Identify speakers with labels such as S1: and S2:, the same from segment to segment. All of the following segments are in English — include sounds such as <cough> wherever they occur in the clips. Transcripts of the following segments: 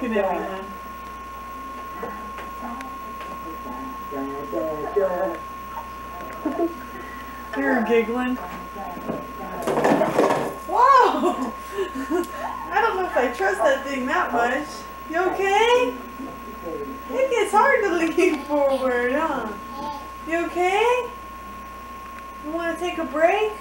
S1: You're giggling. Whoa! <laughs> I don't know if I trust that thing that much. You okay? It gets hard to lean forward, huh? You okay? You want to take a break?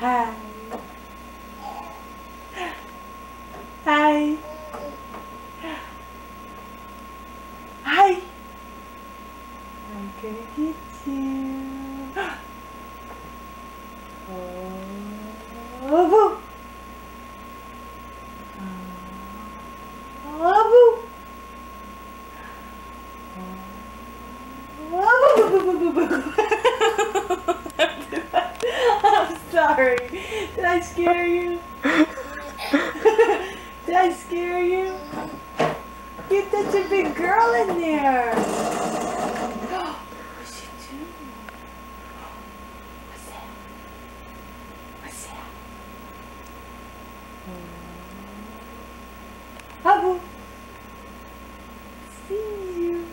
S1: Hi. Hi. Hi. I'm gonna get you. Oh, boo. Oh, boo. I'm sorry. Did I scare you? Did I scare you? You're such a big girl in there. What's she doing? What's that? What's that? Abu. See you.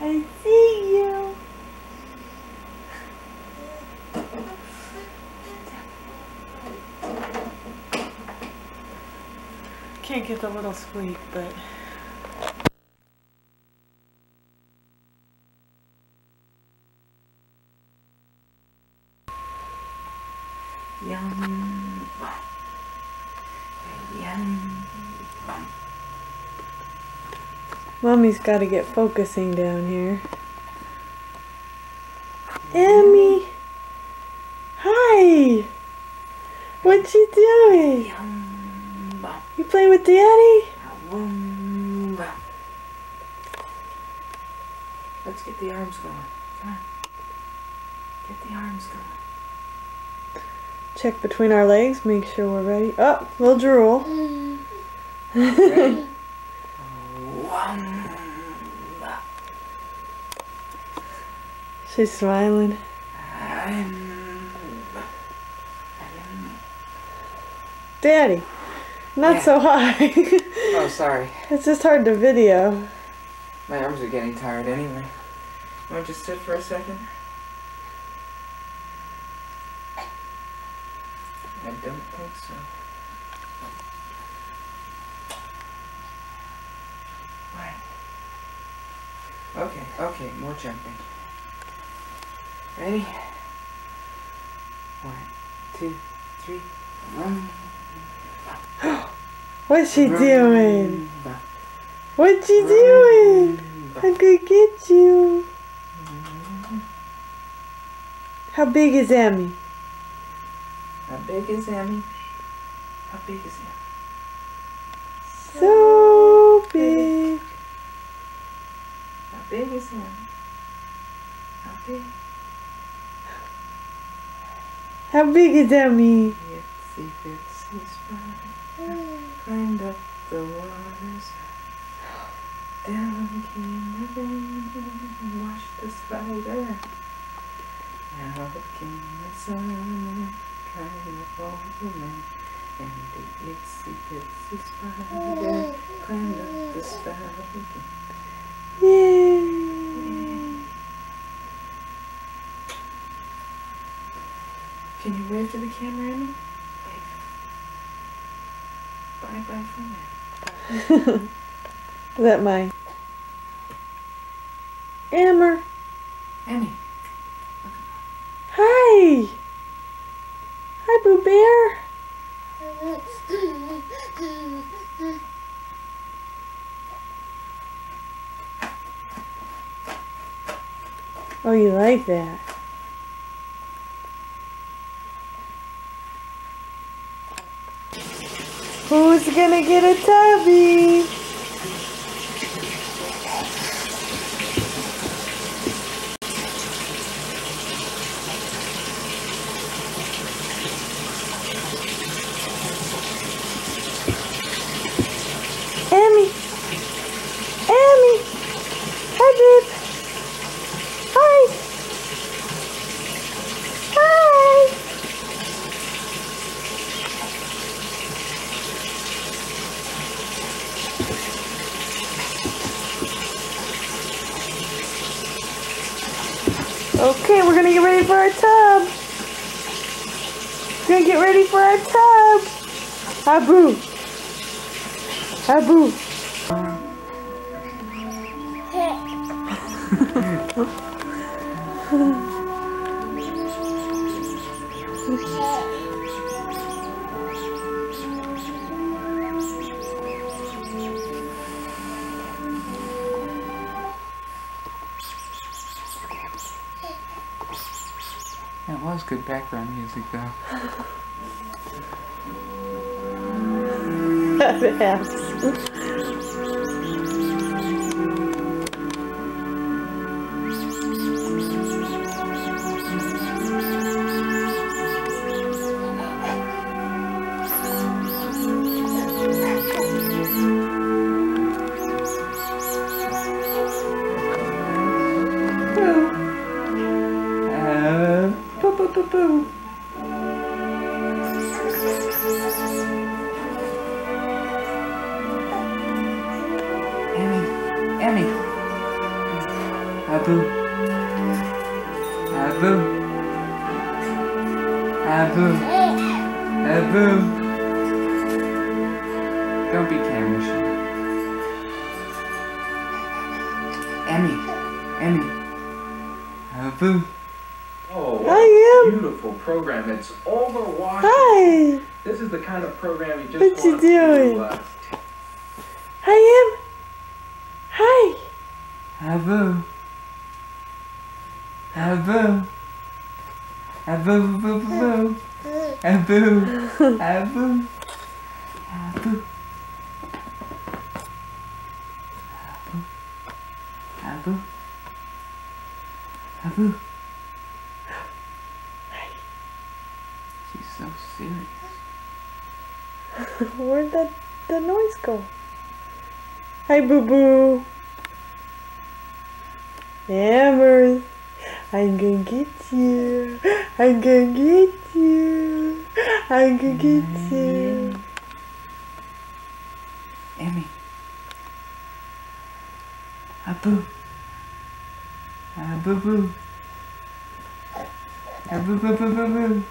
S1: I see you. Can't get the little squeak, but.
S2: Yum. Yum.
S1: Mommy's got to get focusing down here. Emmy! Hi! What you doing?
S2: Yum.
S1: You playing with Daddy?
S2: Yum. Let's get the arms going. Come on. Get the arms going.
S1: Check between our legs, make sure we're ready. Oh, little drool. <laughs>
S2: Ready?
S1: She's smiling.
S2: I'm-
S1: Daddy, not
S2: Yeah.
S1: so high. <laughs>
S2: Oh, sorry.
S1: it's just hard to video.
S2: My arms are getting tired anyway. Want to just sit for a second? I don't think so. Why? Okay, okay, more jumping. Ready? One, two, three. Vroom, <gasps>
S1: What's she doing?
S2: vroom,
S1: What you doing? I could get you. How big is Emmy?
S2: How big is Emmy? How big is Emmy?
S1: So big.
S2: How big is Emmy? How big?
S1: How big is Emmy?
S2: Itsy bitsy spider climbed up the waters. Down came the rain and washed the spider. Out came the sun and dried up all the rain. And the itsy bitsy spider climbed up the spout again.
S1: Yay.
S2: Can you wave to the camera, Emmy? Wave. Bye bye for now. <laughs>
S1: Is that my Amber?
S2: Emmy.
S1: Hi. Hi, Boo Bear. Oh, you like that? Who's gonna get a tubby? Okay, we're gonna get ready for our tub. We're gonna get ready for our tub. Abu. Abu.
S2: That was good background music though. beherrschst. Abu. Abu, boo, boo, boo. Abu. Abu. Abu. Abu. Abu. She's so serious. <laughs>
S1: Where'd that the noise go? Hi, boo boo. Amber, I'm gonna get you. I'm gonna get you. I'm gonna get you.
S2: Emmy. Abu. Abu boo. Abu boo boo boo boo.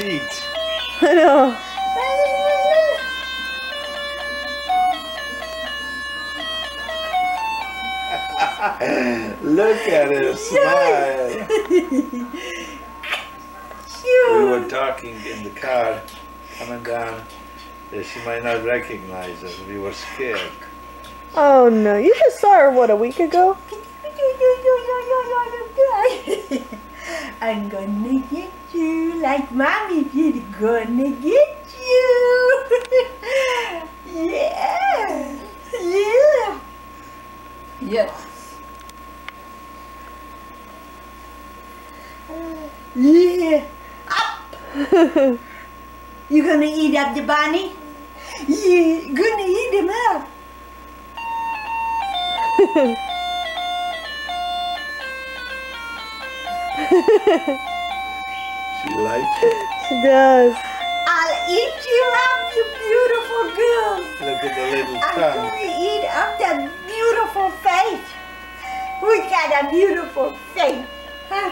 S3: The. <laughs>
S1: I know. <laughs>
S3: Look at her smile. <laughs> we were talking in the car coming down. She might not recognize us. We were scared.
S1: Oh no, you just saw her what a week ago.
S4: I'm gonna get you like mommy did. Gonna get you. <laughs> yeah. Yeah. Yes. Yeah. Up. you gonna eat up the bunny? Yeah, gonna eat him up. <laughs>
S3: She liked it.
S1: She does.
S4: I'll eat you up, you beautiful girl.
S3: Look at the little tongue.
S4: I'm gonna eat up that beautiful face. We got a beautiful face. Huh?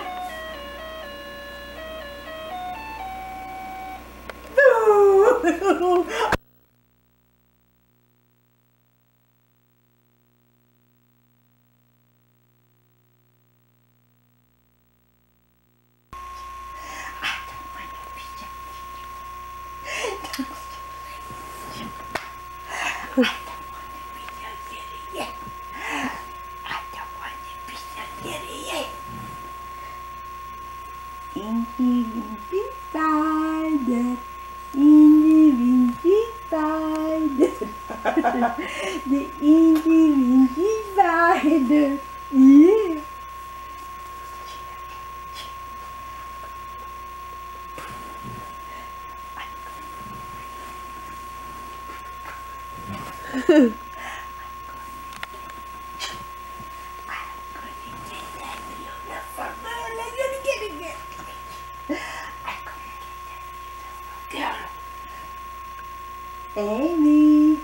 S4: Boo! <laughs> I don't want to be so idiot. Inky Winky Spider, Inky Winky Spider, the Inky Winky Spider, yeah. Amy.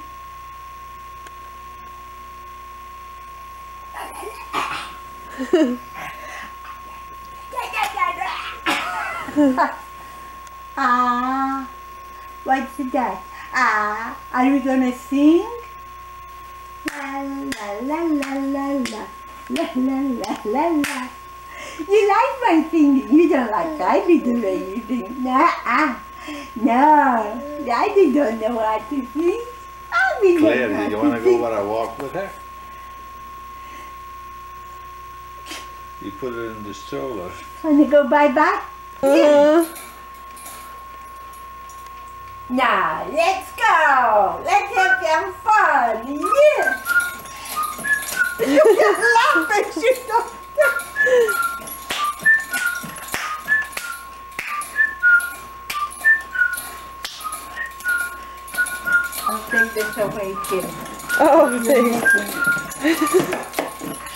S4: <laughs> ah, what's that? Ah, are we gonna sing? La la la la la la la la la la la. You like my singing? You don't like I did the way you sing. Nah, ah, no, Daddy don't know what to sing. I mean,
S3: Claire, do you want to go for a walk with her? You put her in the stroller.
S4: Wanna go bye bye?
S1: Uh,
S4: Now, let's go. Let's have some fun. Yeah. you just laugh and you don't. I'll take this away, Kim.
S1: oh, thanks. <laughs>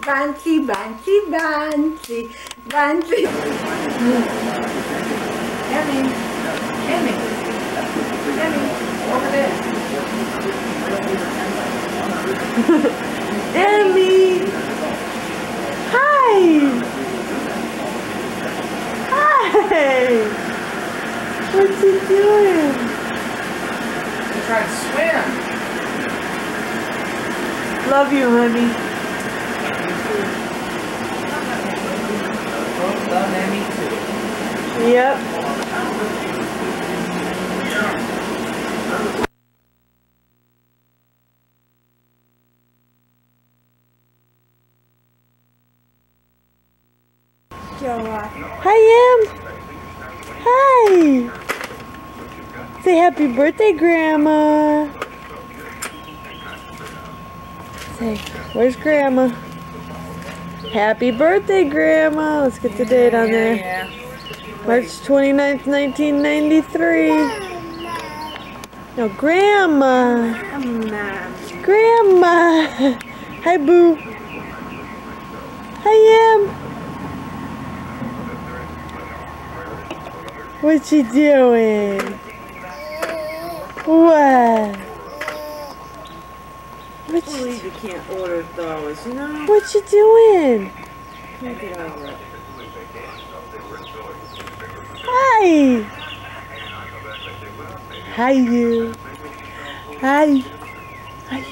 S4: Banshee, banshee, banshee, banshee.
S2: Emmy, Emmy, Emmy, over there. <laughs>
S1: Emmy. Hi. Hi. What you doing?
S2: You trying to swim.
S1: Love you, honey.
S2: Love too.
S1: Yep. Uh, hi, Em. Hi. Say happy birthday, Grandma. Where's Grandma? Happy birthday, Grandma. Let's get the date on there. March 29th, 1993. No, Grandma. Grandma. Hi, Boo. Hi, Em. What you doing? What? What you,
S5: believe you can't order those, you know?
S1: what you doing?
S5: Can't get over it.
S1: Hi. Hi, you. Hi. Hi.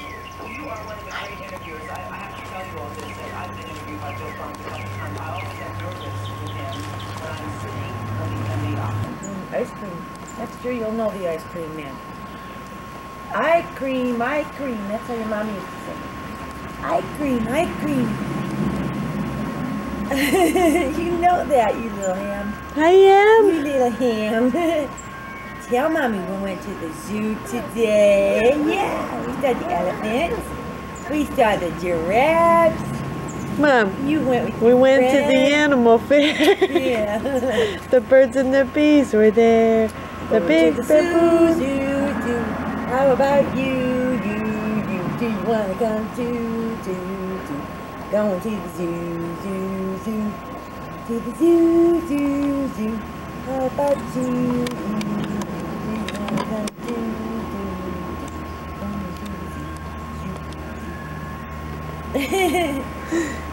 S5: Ice cream. Next year you'll know the ice cream man. I cream, I cream. That's how your mommy used to say. I cream, I cream. <laughs> you know that, you little ham.
S1: I am.
S5: You little ham. <laughs> Tell mommy we went to the zoo today. Yeah, we saw the elephants. We saw the giraffes.
S1: Mom,
S5: You went with
S1: we went to the animal fair.
S5: Yeah. <laughs>
S1: the birds and the bees were there. The
S5: Going
S1: big
S5: to How about you, you, you? Do you wanna come to, to, to? Going to the zoo, zoo, zoo. To the zoo, zoo, zoo. How about you, you? Do you wanna come to, to, to? Going to the zoo, zoo.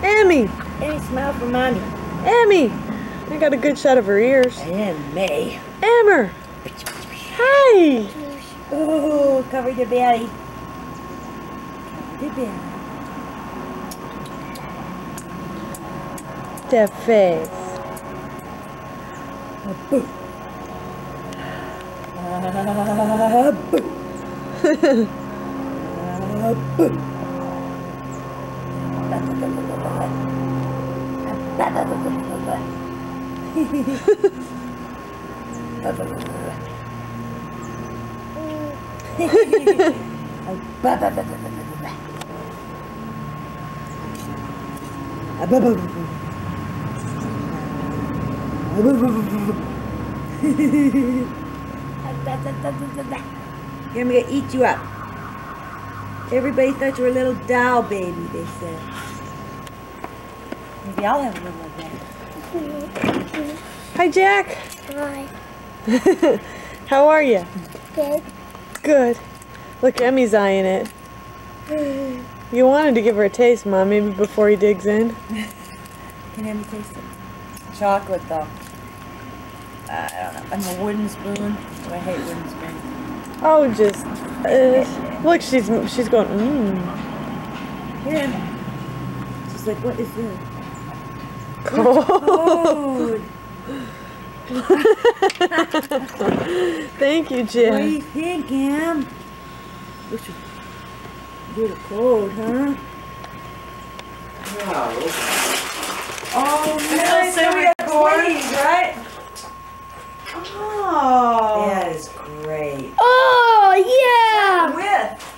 S5: <laughs>
S1: Emmy,
S5: Any smile for mommy?
S1: Emmy. I got a good shot of her ears.
S5: And May.
S1: Emmer. Hi.
S5: Ooh, cover your belly. Cover your.
S1: The face. Boo.
S4: Ah, boo. ah, boo. Ha ha ha. Here, I'm gonna eat you up. Everybody thought you were a little doll baby, they said. Maybe I'll have a little of that.
S1: Hi, Jack.
S6: Hi. <laughs>
S1: How are you?
S6: Good.
S1: Good. Look, Emmy's eyeing it. You wanted to give her a taste, Mom, maybe before he digs in.
S4: Can Emmy taste it? Chocolate, though. I don't know. I'm a wooden spoon. Oh, I hate wooden spoons.
S1: Oh, just uh, look. She's she's going. Mmm.
S4: Emmy. She's like, what is this? <laughs>
S1: Cold.
S4: Code. <laughs>
S1: Thank you,
S4: What do
S1: Jack.
S4: you think, Em? Looks a little cold, huh? Oh,
S1: nice. So we got
S4: twins, right?
S1: Oh.
S4: That is oh. great.
S6: Oh, yeah.
S4: With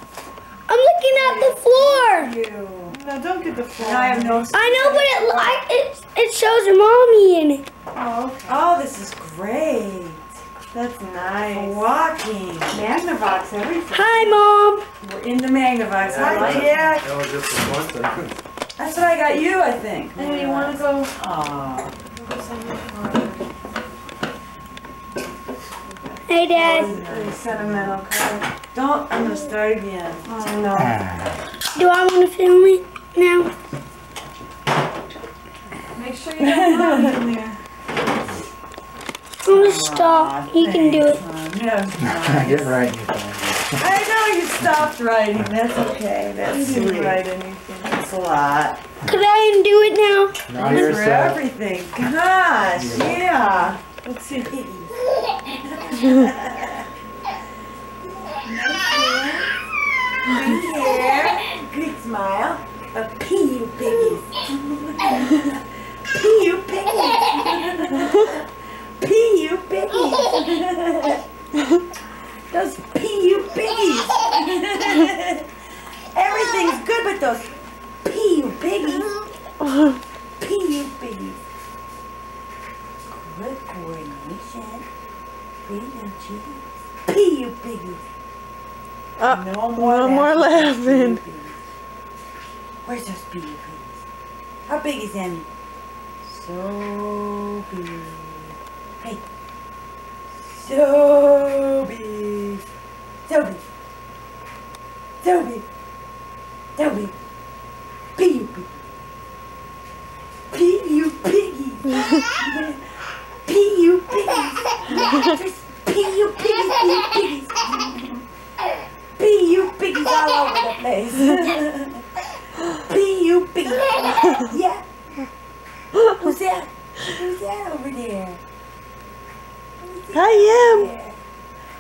S6: I'm looking at the floor.
S4: you.
S1: No, don't get the floor.
S4: I have no.
S6: I know, but it like it, it shows your mommy in it.
S1: Oh, okay.
S4: Oh, this is great.
S1: That's nice.
S4: Walking.
S1: Magnavox everything.
S6: Hi, mom.
S4: We're in the Magnavox.
S7: Yeah, I
S4: Hi,
S7: like it.
S4: Jack.
S7: That was just a coincidence.
S4: That's what I got you, I think.
S1: Hey, you want to go?
S4: Aw.
S6: Hey, Dad.
S1: Really sentimental card.
S4: Don't. I'm gonna start again.
S1: Oh no.
S6: Do I want to film it now?
S1: Make sure you don't love in there.
S6: I'm gonna stop. You can do it. <laughs>
S8: Get right. you find
S4: I know you stopped writing. That's okay.
S1: You
S4: That's
S1: didn't write anything.
S4: That's a lot.
S6: Could I undo it now?
S8: it. You're
S4: for everything. Gosh, yeah.
S1: Let's see.
S4: Hair. Good smile. A pee you piggies. pee you piggies. pee you piggies. those pee you piggies. Everything's good with those pee you piggies. Pee you piggies. Good coordination. Little chickies. Pee you piggies.
S1: Uh,
S4: No more
S1: no more laughing.
S4: Where's those pee piggies? How big is Emmy? So big. Hey. So big. So big. So big. So big. Pee you piggies. Pee you piggies. Pee you piggies. Just pee you piggies. Pee you piggies. Pee you piggies all over the place. Pee you piggies. Yeah. Who's that? Who's that over there? Who's that
S1: I
S4: over there?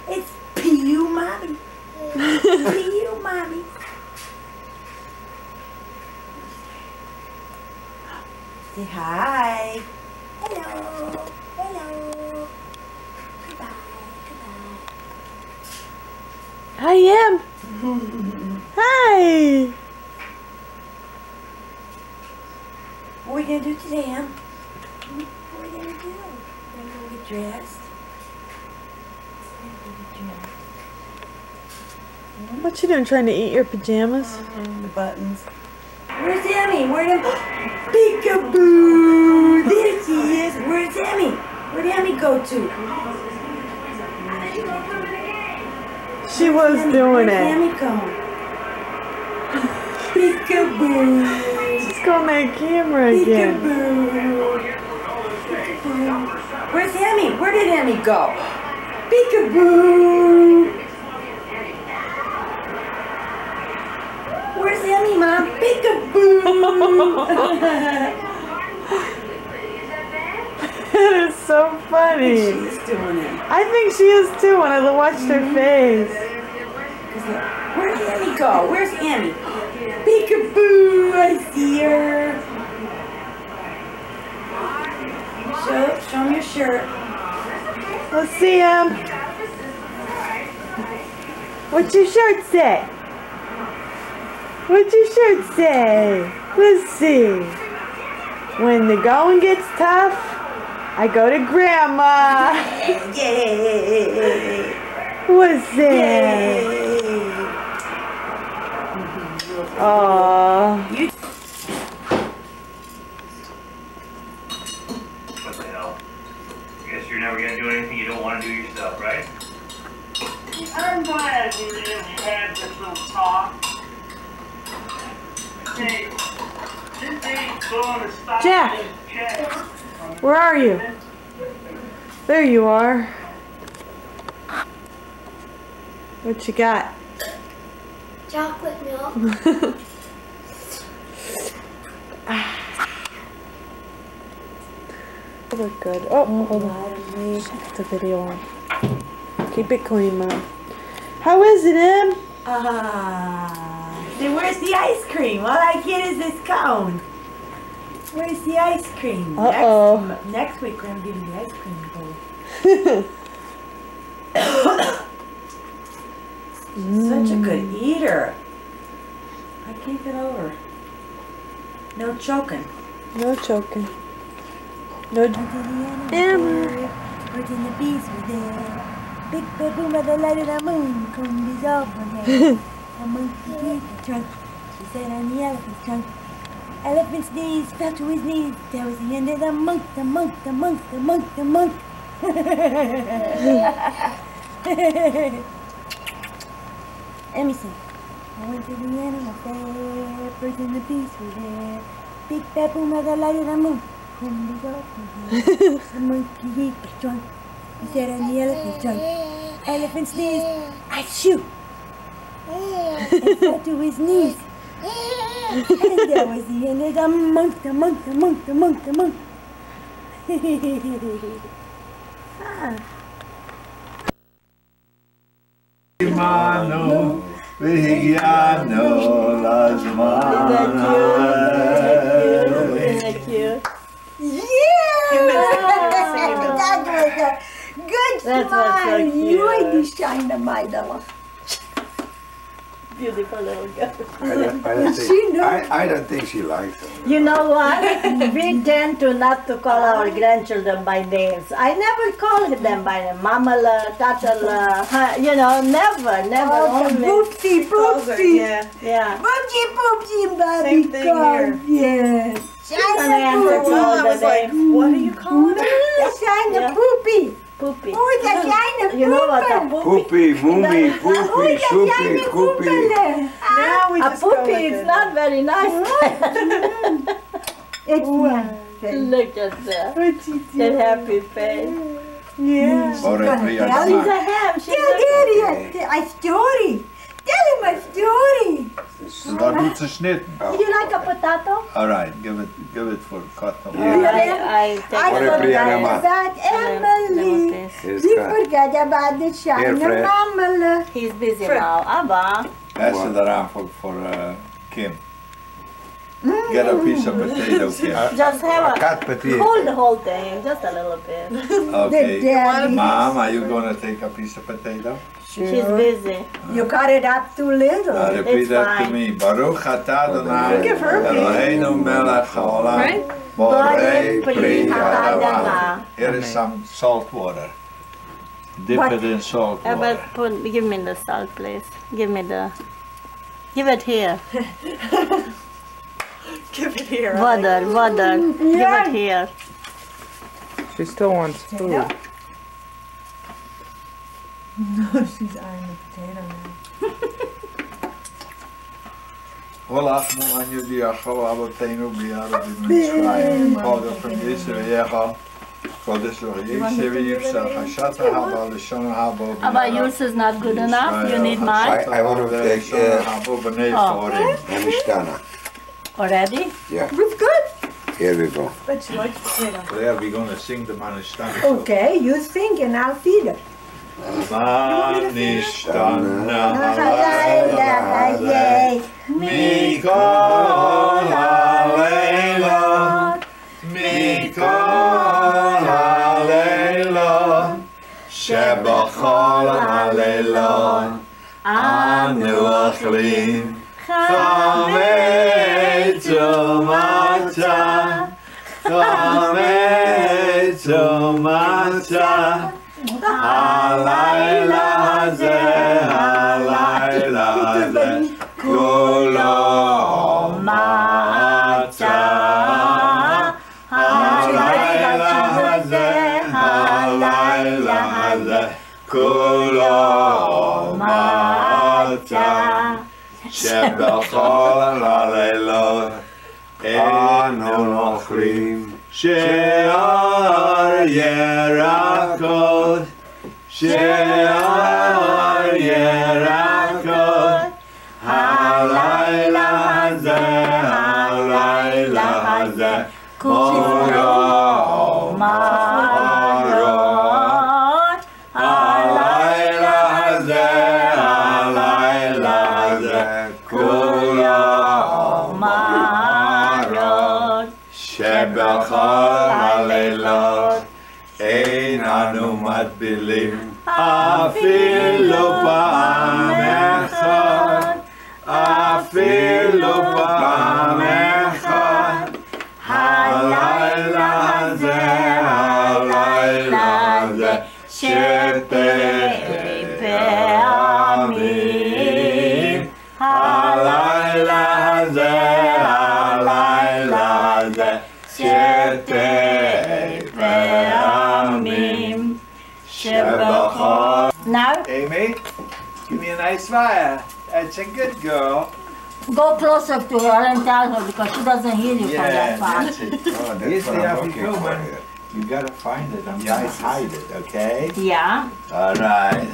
S4: It's Pee you mommy. Pee you mommy. Say hi. Hello. Hello. Goodbye. Goodbye.
S1: I am. Hi.
S4: What are we gonna do today, Em? What are we gonna do? We're gonna go get dressed. We're gonna go get dressed.
S1: Trying to eat your pajamas?
S4: The buttons. Where's Emmy? Where'd Emmy? Peekaboo! There she is. Where's Emmy? Where'd Emmy go to?
S1: She was doing it.
S4: Emmy go? Peekaboo!
S1: She's on that camera again.
S4: Peekaboo! Peekaboo. Where's Emmy? Where did Emmy go? Peekaboo! Where's Emmy, Mom? Peekaboo!
S1: That is so funny.
S4: She's doing it.
S1: I think she is too when I watched her mm-hmm. face.
S4: Where'd Annie go? Where's Annie? Peekaboo! I see her. Show, show me your shirt.
S1: Let's see him. What's your shirt say? What's your shirt say? Let's see. When the going gets tough, I go to grandma.
S4: Yay!
S1: What's that?
S4: Yay!
S1: Aww.
S4: You
S9: What the hell? Guess you're never gonna do anything you don't wanna do yourself, right?
S10: I'm glad you didn't have this little talk. Hey, this ain't gonna stop
S1: Jack. Where are you? There you are. What you got?
S6: Chocolate milk. <sighs>
S1: Look good. Oh, hold on. Put the video on. Keep it clean, Mom. How is it, Em?
S4: Ah, then where's the ice cream? All I get is this cone. Where's the ice cream?
S1: Uh-oh.
S4: Next, next week we're gonna give you the ice cream bowl. <laughs> Such a mm. good eater. I can't get over. No choking.
S1: no choking. No.
S4: The bees were there. Big baboon by the light of the moon. Be over there. A monkey did the trunk. She sat on the elephant's trunk. Elephant sneezed, fell to his knees. That was the end of the monk, the monk, the monk, the monk, the monk. Let me see. I went to the animal fair. Birds and the bees were there. Big baboon by the light of the moon. Come be over here. The monkey hit the trunk. He sat on the elephant's trunk. Elephant sneezed. Shoot. And fell to his knees. And that was the end of the monk, the monk, the monk, the monk, the monk. ah.
S3: Mano, Vigiano, las manos.
S4: Isn't that cute? Yeah! that was a good
S5: That was so
S4: smile. You are the shine of my little.
S5: Beautiful little girl.
S7: I don't, I don't <laughs>
S4: She
S7: think,
S4: knows.
S7: I, I don't think she likes it.
S5: You know what? we tend to not to call our grandchildren by names. I never call them by name. Mamala, Tatala, huh, you know, never, never.
S4: Oh,
S5: only,
S4: boopsie,
S1: Closer,
S4: boopsie.
S1: yeah.
S5: yeah.
S4: Boopsie, boopsie, Bobby
S1: Same thing
S4: Card. Yeah. Shine the
S1: a
S5: to
S4: poopy.
S1: while I was like, what are you calling her? Mm-hmm.
S4: Shine the
S5: Yeah.
S4: poopy.
S5: Poopy.
S4: Who's the shine the
S5: You know what a
S4: pooper?
S5: poopy?
S7: Poopy, moomy,
S4: Who's
S7: poopy,
S4: the shine
S7: soupy,
S4: the
S7: poopy.
S4: pooper?
S1: Now we
S5: A
S1: just go
S5: poopy
S1: with
S5: is
S1: it.
S5: not very nice.
S4: It's nothing.
S5: Look at that.
S1: What'd you
S5: That
S1: do?
S5: happy face.
S1: Yeah.
S7: Ora
S4: gonna
S7: pria
S4: tell
S5: She's
S7: dama.
S5: a ham. She's
S4: Tell
S5: a
S4: Daddy a, a story. Tell him a story.
S3: Wat doet ze snitten?
S5: Do you like a potato?
S3: All right, give it, give it for cut.
S7: Yeah.
S5: I, I take
S4: I
S7: Ora
S5: it.
S7: pria
S4: forgot
S7: dama.
S4: about Emily.
S7: Here's
S4: We
S7: cut.
S4: forgot about the shine
S7: Here.
S4: Mamala.
S5: He's busy now. Abba.
S3: Pass it around for, for uh, Kim. Get a piece of potato, <laughs> Kim.
S5: Just have a
S7: Cut potato.
S5: hold the whole thing, just a little bit.
S3: Okay. Mom, are you gonna take a piece of potato?
S5: She's busy.
S4: You cut it up too little.
S3: Uh, repeat
S5: It's
S3: that to
S5: fine.
S3: me. Baruch atah Adonai
S1: Give her a piece.
S3: Eloheinu melech haolam.
S1: Right?
S3: Borei
S5: Pri
S3: pri
S5: ha'adamah.
S3: ha'adamah. Here is some salt water. Dip
S4: What?
S3: it in salt
S5: Uh, but
S3: water.
S5: put, give me the salt, please. Give me the. Give it here. <laughs>
S1: Give it here.
S5: Water, water. Give it here.
S2: She still wants food.
S4: No, <laughs> she's eyeing the potato now.
S3: Holach mu an yudi achol avotenu biyar b'mitzrayim. Father from Yisrael, Kodesh lo yisevi yipsa chashata haba l'shon habo
S5: Abba, yours is not good enough. You need mine
S7: I, I want to take uh,
S3: habo b'nei
S5: Oh.
S7: forim.Amishtana.
S5: already.
S7: Yeah.
S4: It's good.
S7: Here we go.
S1: Bet she likes potato.
S3: There we're gonna sing the Manishtana.
S4: Okay, you sing and I'll feed מה
S3: נשתנה
S4: הלילה
S3: הזה מכל הלילות, מכל הלילות, שבכל הלילות אנו אוכלים חמץ ומצה, חמץ ומצה הלילה הזה, הלילה הזה, כולו מצה. הלילה הזה, הלילה הזה, כולו מצה. שבכל הלילות אנו אוכלים שאר Share. אנו מטבילים אפילו פעם אחת, אפילו פעם smile. That's a good girl.
S5: go closer to her and tell her because she doesn't hear you from that far.
S3: that's it.
S7: Oh, that's
S3: Here's
S7: what
S3: the
S7: I'm looking for here.
S3: You gotta find it. I'm trying to hide it, okay?
S5: Yeah.
S3: All right.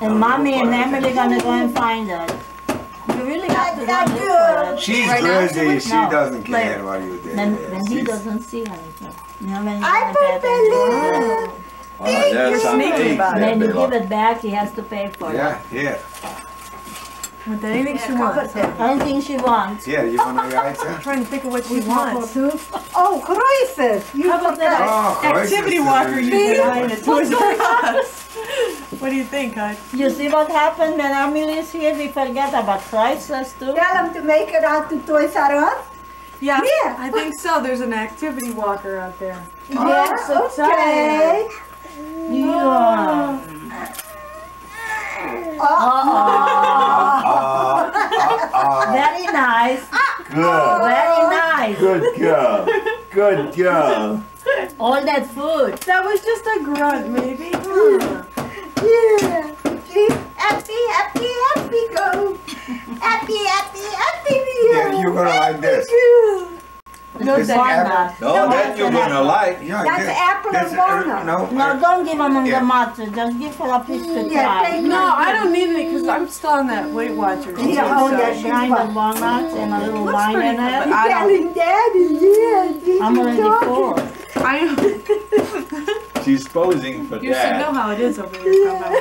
S5: And mommy and Emily are gonna go and find her. You really have to go and look.
S7: She's
S1: Right now.
S7: She
S5: No,
S7: doesn't care
S1: later.
S7: what you did.
S5: Then,
S7: there.
S5: then he doesn't see anything. You know when
S4: I
S5: go to bed and
S4: put
S5: you-
S4: the
S3: Oh, there's some
S1: sneaky
S3: eggs
S1: about it.
S5: Then you give it back, he has to pay for it.
S7: Yeah, yeah.
S1: With anything she wants. huh?
S5: Anything she wants.
S7: Yeah, you want to write
S1: I'm trying to think of what she wants.
S4: Oh, Croesus. You
S1: How about
S4: forgot.
S1: that
S7: Oh,
S1: activity walker you can hide at Toys R Us? What do you think, hon?
S5: You see what happened when Emily is here? We forget about Christmas too.
S4: Tell them to make it out to Toys R Us.
S1: Yeah,
S4: Yeah.
S1: I think so. There's an activity walker out there.
S4: Yes, okay.
S5: Yeah.
S4: Uh-oh.
S7: Uh,
S5: Very nice.
S7: good.
S5: Very nice.
S7: Good girl. Good girl.
S5: All that food.
S1: That was just a grunt, maybe.
S4: Yeah. Happy, happy, happy go. Happy, happy, happy meal.
S7: Yeah, you're gonna like this.
S5: No,
S7: This
S5: why
S7: apple-
S5: not?
S3: No, that you're gonna like.
S7: Yeah,
S4: That's
S7: this-
S4: apple and
S7: this-
S4: walnut.
S7: No,
S5: No,
S7: uh,
S5: don't give them
S7: Yeah.
S5: the matzo. Just give her a piece to
S4: Yeah,
S5: try.
S4: take
S1: No, I don't need any because I'm still on that Weight Watchers.
S4: Yeah,
S1: too,
S4: oh,
S1: so-
S4: yeah, she-
S5: Grinded walnuts and a little
S1: Looks
S5: wine
S1: pretty
S5: in
S1: good,
S5: it.
S1: I don't.
S4: Telling daddy, yeah. she's
S5: I'm already
S4: talking.
S5: full.
S1: I know. <laughs>
S3: She's posing for
S1: You should know
S3: that.
S1: how it is over here. Come.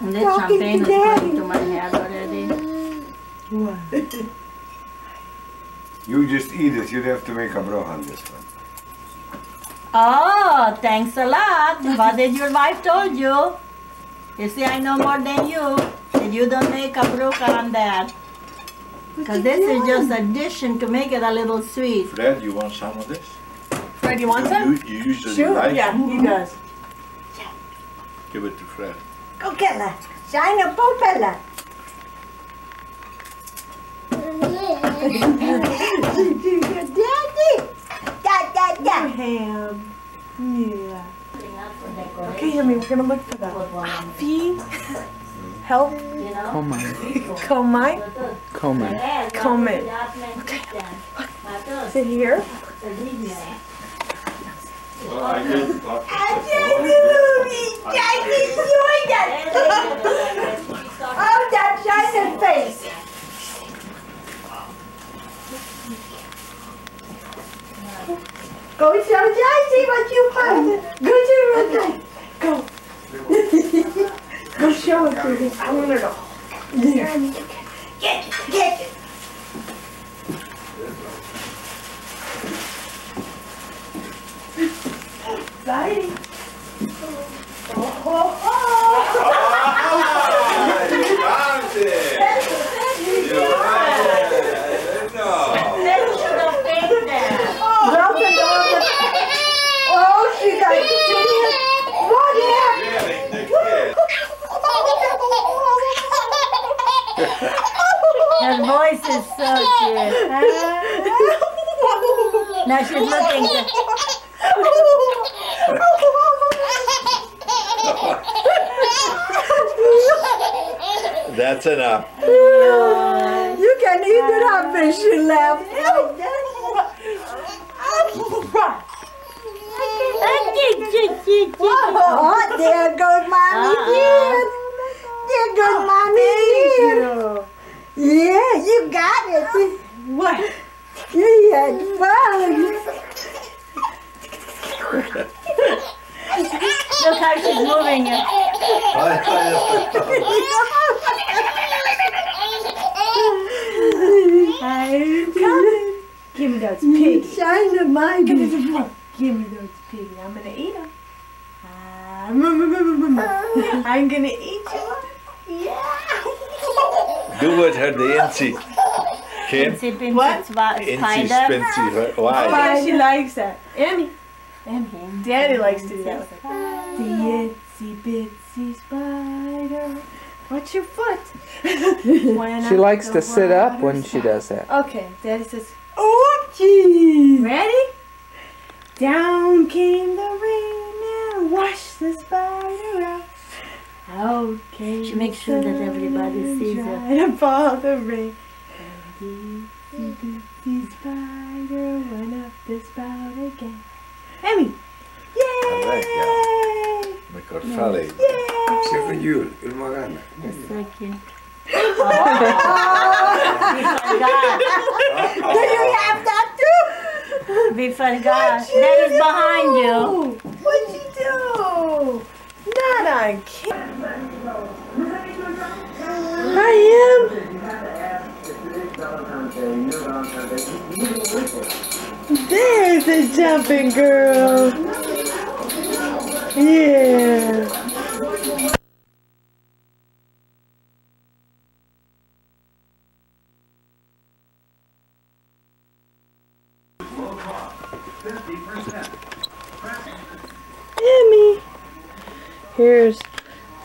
S5: And this
S4: Talking
S5: champagne is
S4: to
S5: going
S4: daddy.
S5: to my head already. <laughs>
S7: you just eat it. You have to make a broth on this one.
S5: Oh, thanks a lot. What did your wife told you? You see, I know more than you. And you don't make a bruca on that. Because this is just addition to make it a little sweet.
S3: Fred, you want some of this?
S1: Fred, you want some?
S3: You, you usually
S1: Sure.
S3: like
S1: Yeah, he does. Yeah.
S3: Give it to Fred.
S4: Go get her. Shine a popella. Daddy. Da, da, da.
S1: Ham. Yeah. Okay, Hemi, we're gonna look for that. Feed. Help.
S5: You know?
S2: Come on.
S1: Comb mine.
S2: Come on.
S1: Comb it. Sit here.
S3: Well, I did.
S4: I just movie. I enjoy that. Oh, that shining face. Go, Jojo.
S5: I see what you found. Go to
S4: Rosa. Go. <laughs> Go show it to me. I want it
S5: all. Yeah. Get
S4: it. Get it. Sorry. Oh, oh, oh. oh, oh, oh. Her is so cute. <laughs> Now she's looking.
S3: That's enough.
S4: You can eat it up and she laughed. Oh, there goes mommy uh-uh. here. There goes mommy here. Yeah, you got it.
S5: What?
S4: You had fun. <laughs>
S1: Look how she's moving it. Give me those piggies.
S4: Shine the mind.
S1: Give me those piggies. I'm gonna eat them. Ah. I'm gonna eat you.
S3: Doe het her the inzie. Kim,
S1: Itsy bitsy
S5: What?
S1: swa-
S3: inzie
S1: spider.
S3: spinzie. Why?
S5: Yeah, she likes that. Emmy.
S1: Emmy.
S5: Daddy likes to do that.
S1: The itsy bitsy spider. Watch your foot. <laughs>
S2: She
S1: up
S2: likes to sit up when
S1: water's
S2: she does that.
S5: Okay, Daddy says,
S1: Oopsie! Ready? Down came the rain and washed the spider out. Out came
S4: She makes sure that everybody sees it.
S1: Above the rain. And the spider went up the spout again. Emmy! Yay!
S3: Alright, yeah. Met Corfelli.
S7: Zeg van Jul, Ulmarana.
S4: So cute.
S1: Do you have that too?
S4: We forgot. That is behind you.
S1: What'd you do? Not on camera. I am. There's a jumping girl. Yeah. Emmy. Here's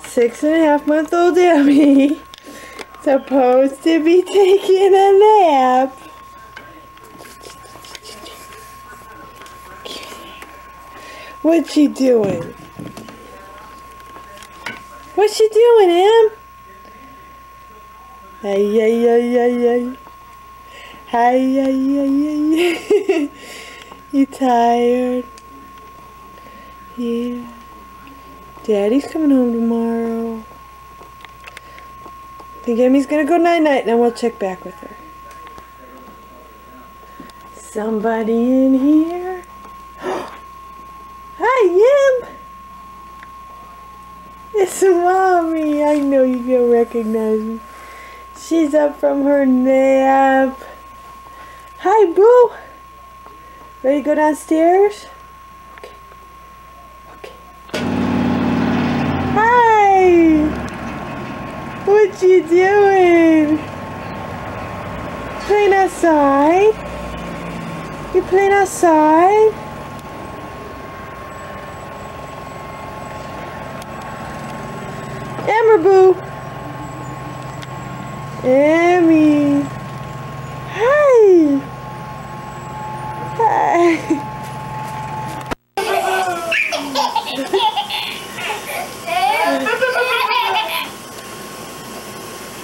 S1: six and a half month old Emmy. <laughs> Supposed to be taking a nap. What's she doing? What's she doing, Em? Hey, hey, hey, hey, hey. Hey, hey, hey, hey. you tired? Yeah. Daddy's coming home tomorrow. Think Emmy's gonna go night night and then we'll check back with her. Somebody in here? <gasps> Hi, Em! It's mommy. I know you can recognize me. She's up from her nap. Hi, Boo. Ready to go downstairs? Okay. Okay. Hi. What you doing? Playing outside? You playing outside? Emmer Boo. Emmy. Hi. Hi.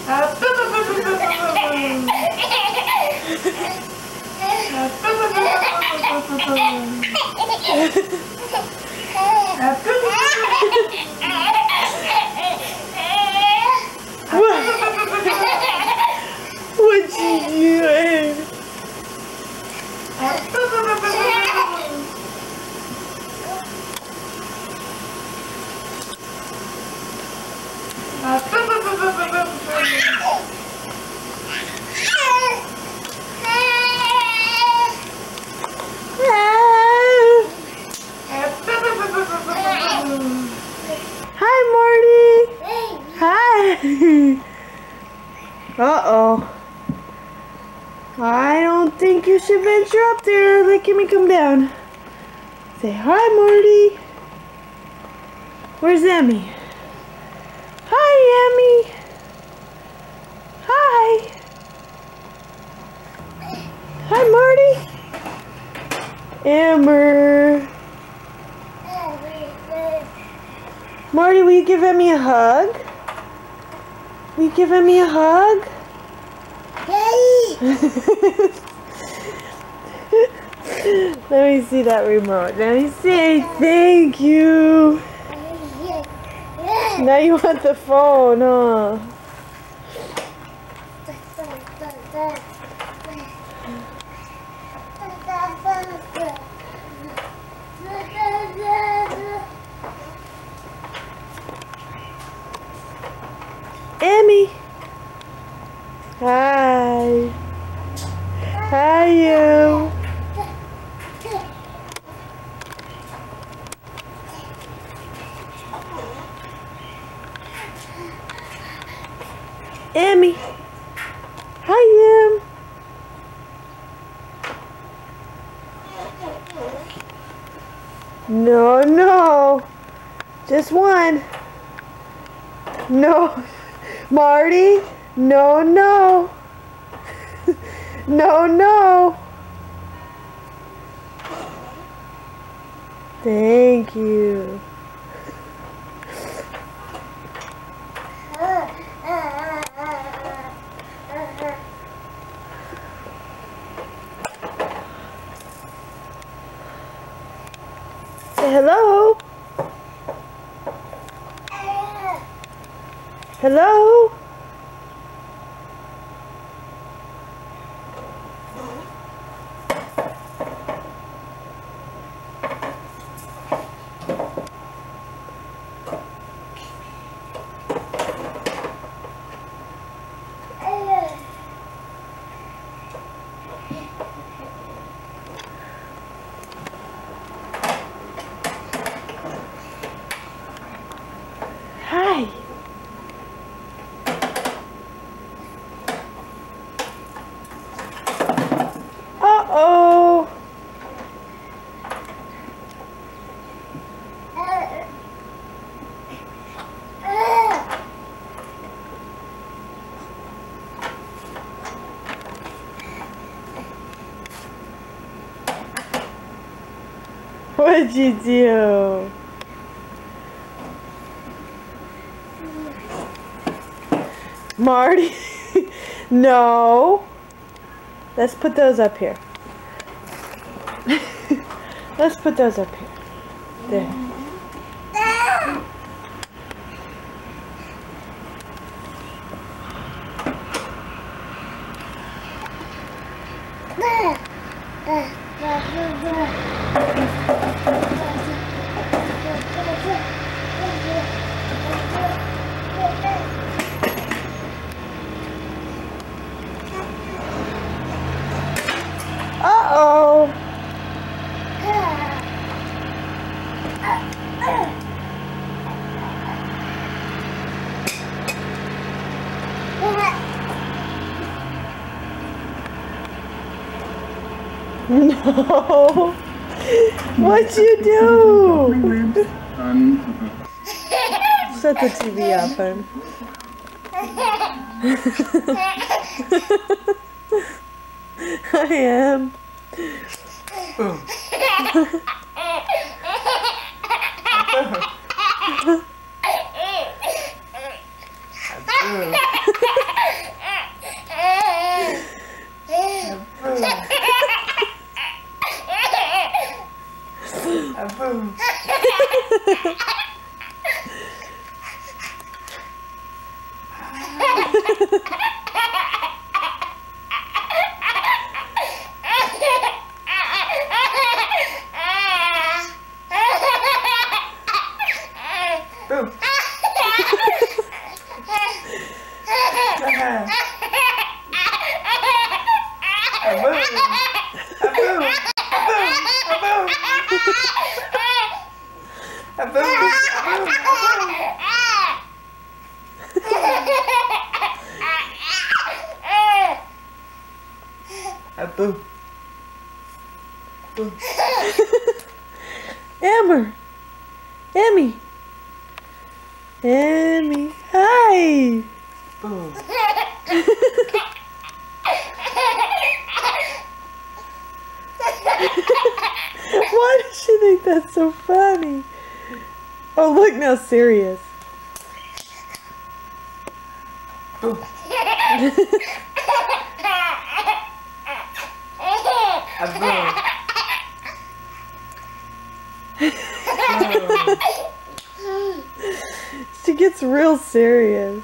S1: What did you do? Uh-oh. I don't think you should venture up there. Let at come down. Say hi, Marty. Where's Emmy? Hi, Emmy. Hi. Hi, Marty. Emmer. Marty, will you give Emmy a hug? Will you give Emmy a hug? Hey! <laughs> Let me see that remote. Let me see. Thank you. Now you want the phone, huh? Emmy. Hi. Hi, you. Emmy. Hi, Em. No, no. Just one. No. <laughs> Marty. No, no. <laughs> no, no. Thank you. Hello. Hello. Hi. Uh-oh. What'd you do? Marty? <laughs> no. Let's put those up here. <laughs> Let's put those up here. There. Uh-oh. <laughs> What'd you do? Set the TV up, hon. <laughs> I am. Think that's so funny? Oh, look now, serious. <laughs> She gets real serious.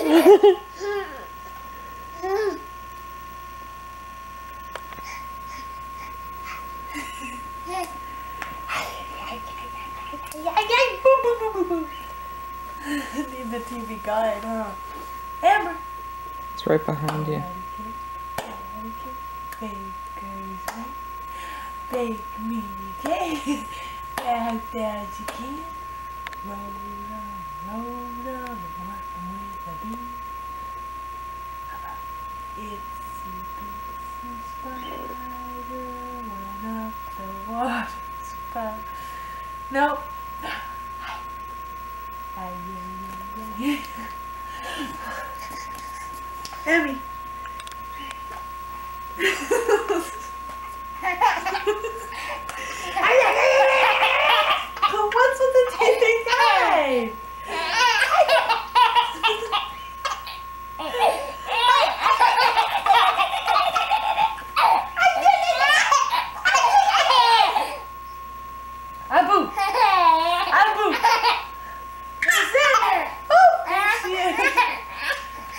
S1: <laughs> Need the TV guide, huh? Amber.
S2: It's right behind you.
S1: Bake me you can. Roll on, roll on, working with a bee. Itsy bitsy spider went up the water spout. Nope. Ay, ay, ay, ay. Emmy. What's with the TV guy? Abu! Abu! Where's that? Oh, there she is.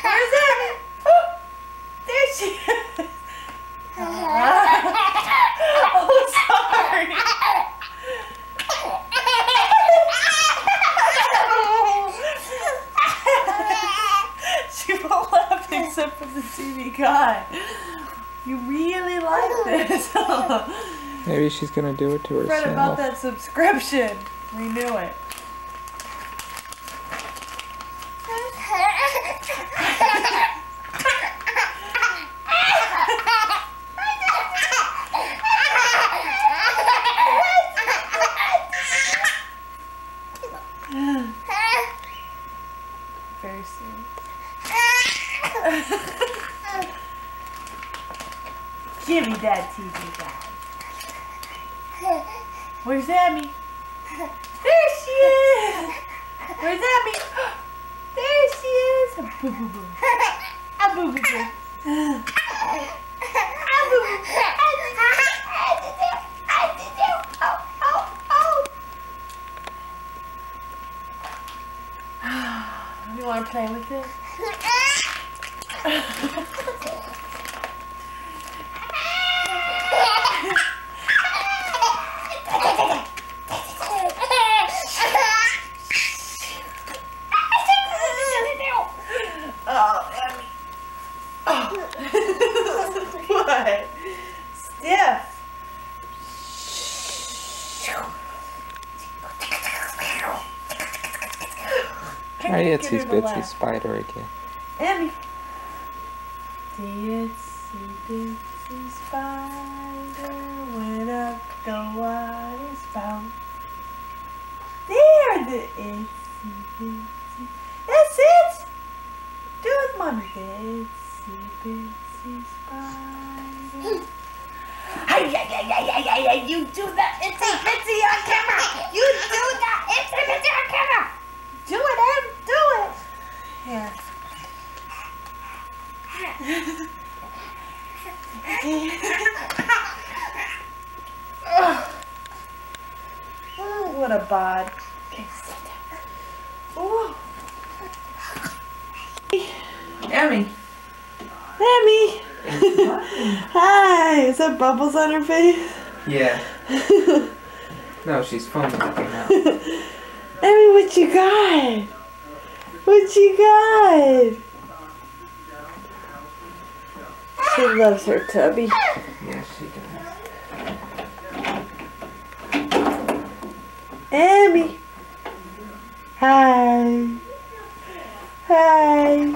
S1: Where's that? Oh, there she is. oh, sorry. she won't laugh except for the TV guy. You really like this.
S2: Maybe she's gonna do it to
S1: Fred about that subscription. Renew it. Very soon. Give me that TV guy. Where's Emmy? There she is! Where's Emmy? There she is! A boo boo boo. A boo boo boo. A boo boo boo. You want to play with it? Oh, Emmy. Oh. what? Stiff.
S2: Try Itsy
S1: her
S2: Bitsy. Spider again.
S1: Emmy. The itsy bitsy spider went up the water spout. There, the itsy bitsy. That's it. Do it, mommy. The itsy bitsy spider. Hey, yeah, yeah, yeah, yeah, yeah, yeah. You do that itsy bitsy on camera. You do that itsy bitsy on camera. Do it, Em. Do it. Here. oh, what a bod. Okay, sit down. Ooh.
S2: Emmy.
S1: Emmy. Hi. Is that bubbles on her face?
S2: Yeah. <laughs> No, she's foaming mouth.
S1: Emmy, what you got? What you got? She loves her tubby.
S2: Yes, she does.
S1: Emmy. Hi. Hi.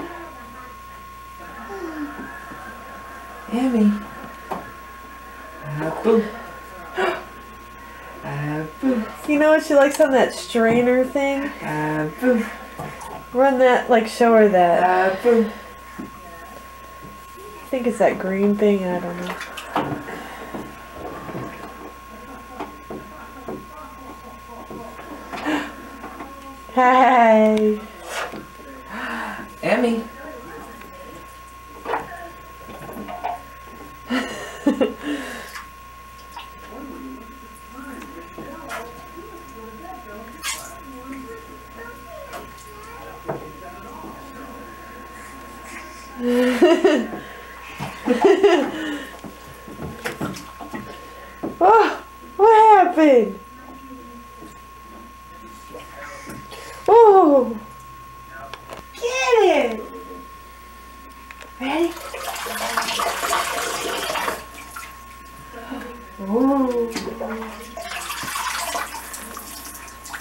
S2: Emmy. Apple. <gasps> Apple.
S11: You know what she likes on that strainer thing?
S2: Apple.
S11: Run that, like, show her that.
S2: Uh, Apple.
S11: I think it's that green thing. I don't know. Hey.
S2: Emmy.
S11: Oh, what happened? Oh, get it. Ready? Oh,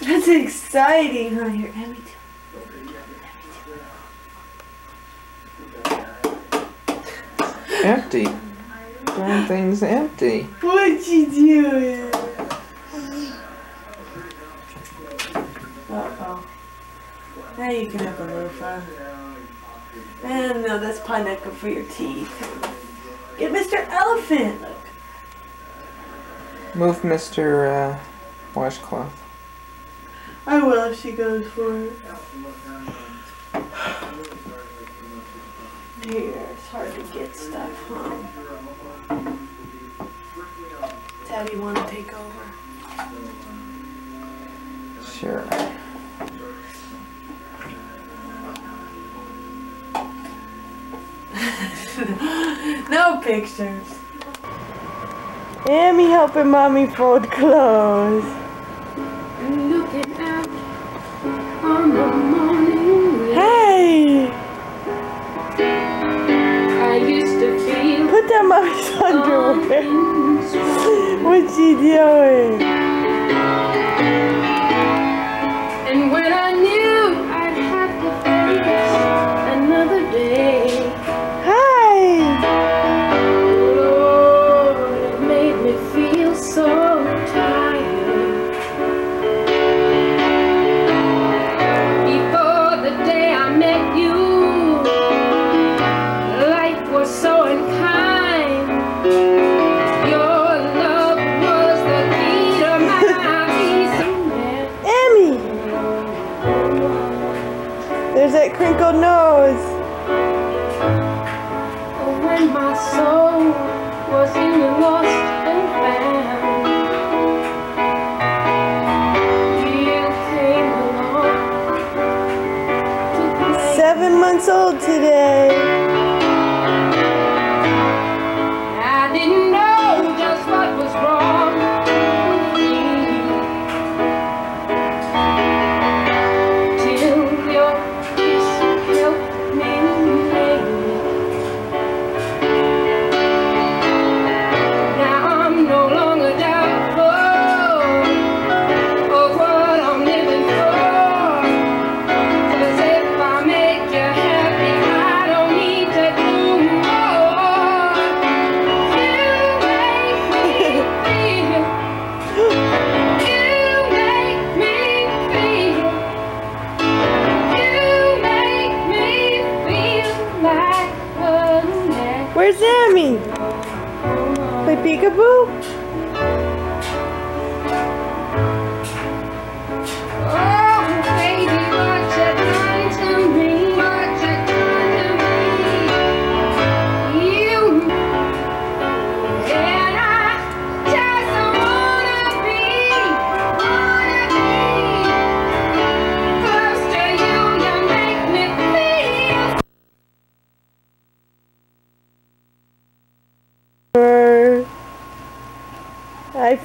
S11: that's exciting, huh? Here, Emmy.
S2: Empty. Darn thing's empty.
S11: What you doing? Uh oh. Now you can have a loofah. And no, that's pineapple for your teeth. Get Mr. Elephant. Look.
S2: Move Mr. Uh, washcloth.
S11: I will if she goes for it. Here, it's hard to get stuff, huh? Daddy want to take over?
S2: Sure. <laughs>
S11: no pictures. Amy helping mommy fold clothes.
S1: Looking out on the morning rain.
S11: Hey!
S1: I used to feel
S11: Put that mommy's <laughs> underwear. What's she doing? That crinkled nose.
S1: When my soul was in the lost and found, you came along.
S11: Seven months old today.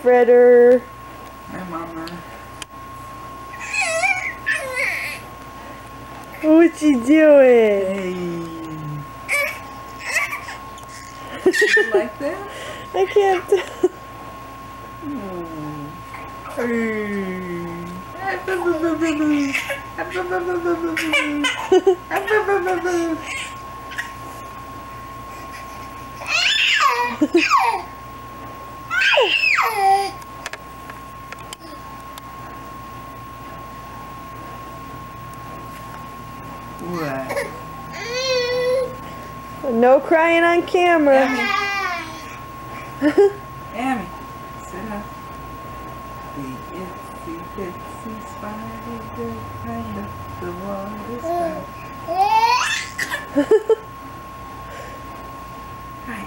S11: Fredder.
S2: Hi, Mama.
S11: What you doing?
S2: Hey. you like that? <laughs>
S11: I can't tell. Hmm.
S2: What? <laughs>
S1: No camera.
S2: Amy, sit up. The itsy bitsy spider the water spout. Hi.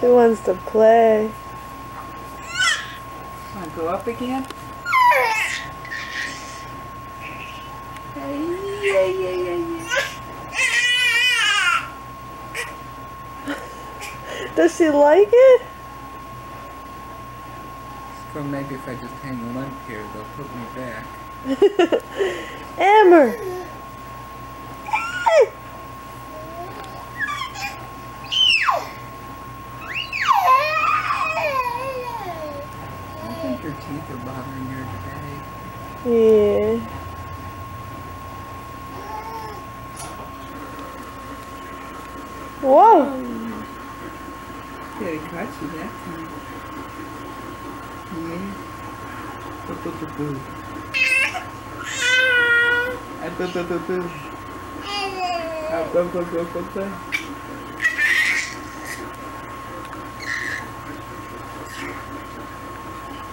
S1: She wants to play.
S2: Want to go up again? Hey, yeah, yeah, yeah, yeah.
S1: Does she like it?
S2: So maybe if I just hang limp here, they'll put me back. <laughs>
S1: Amber.
S2: I think your teeth are bothering her today.
S1: Yeah. Whoa.
S2: Yeah, I caught you that time. Yeah. Boo, boo, boo, boo. Ah, boo, boo.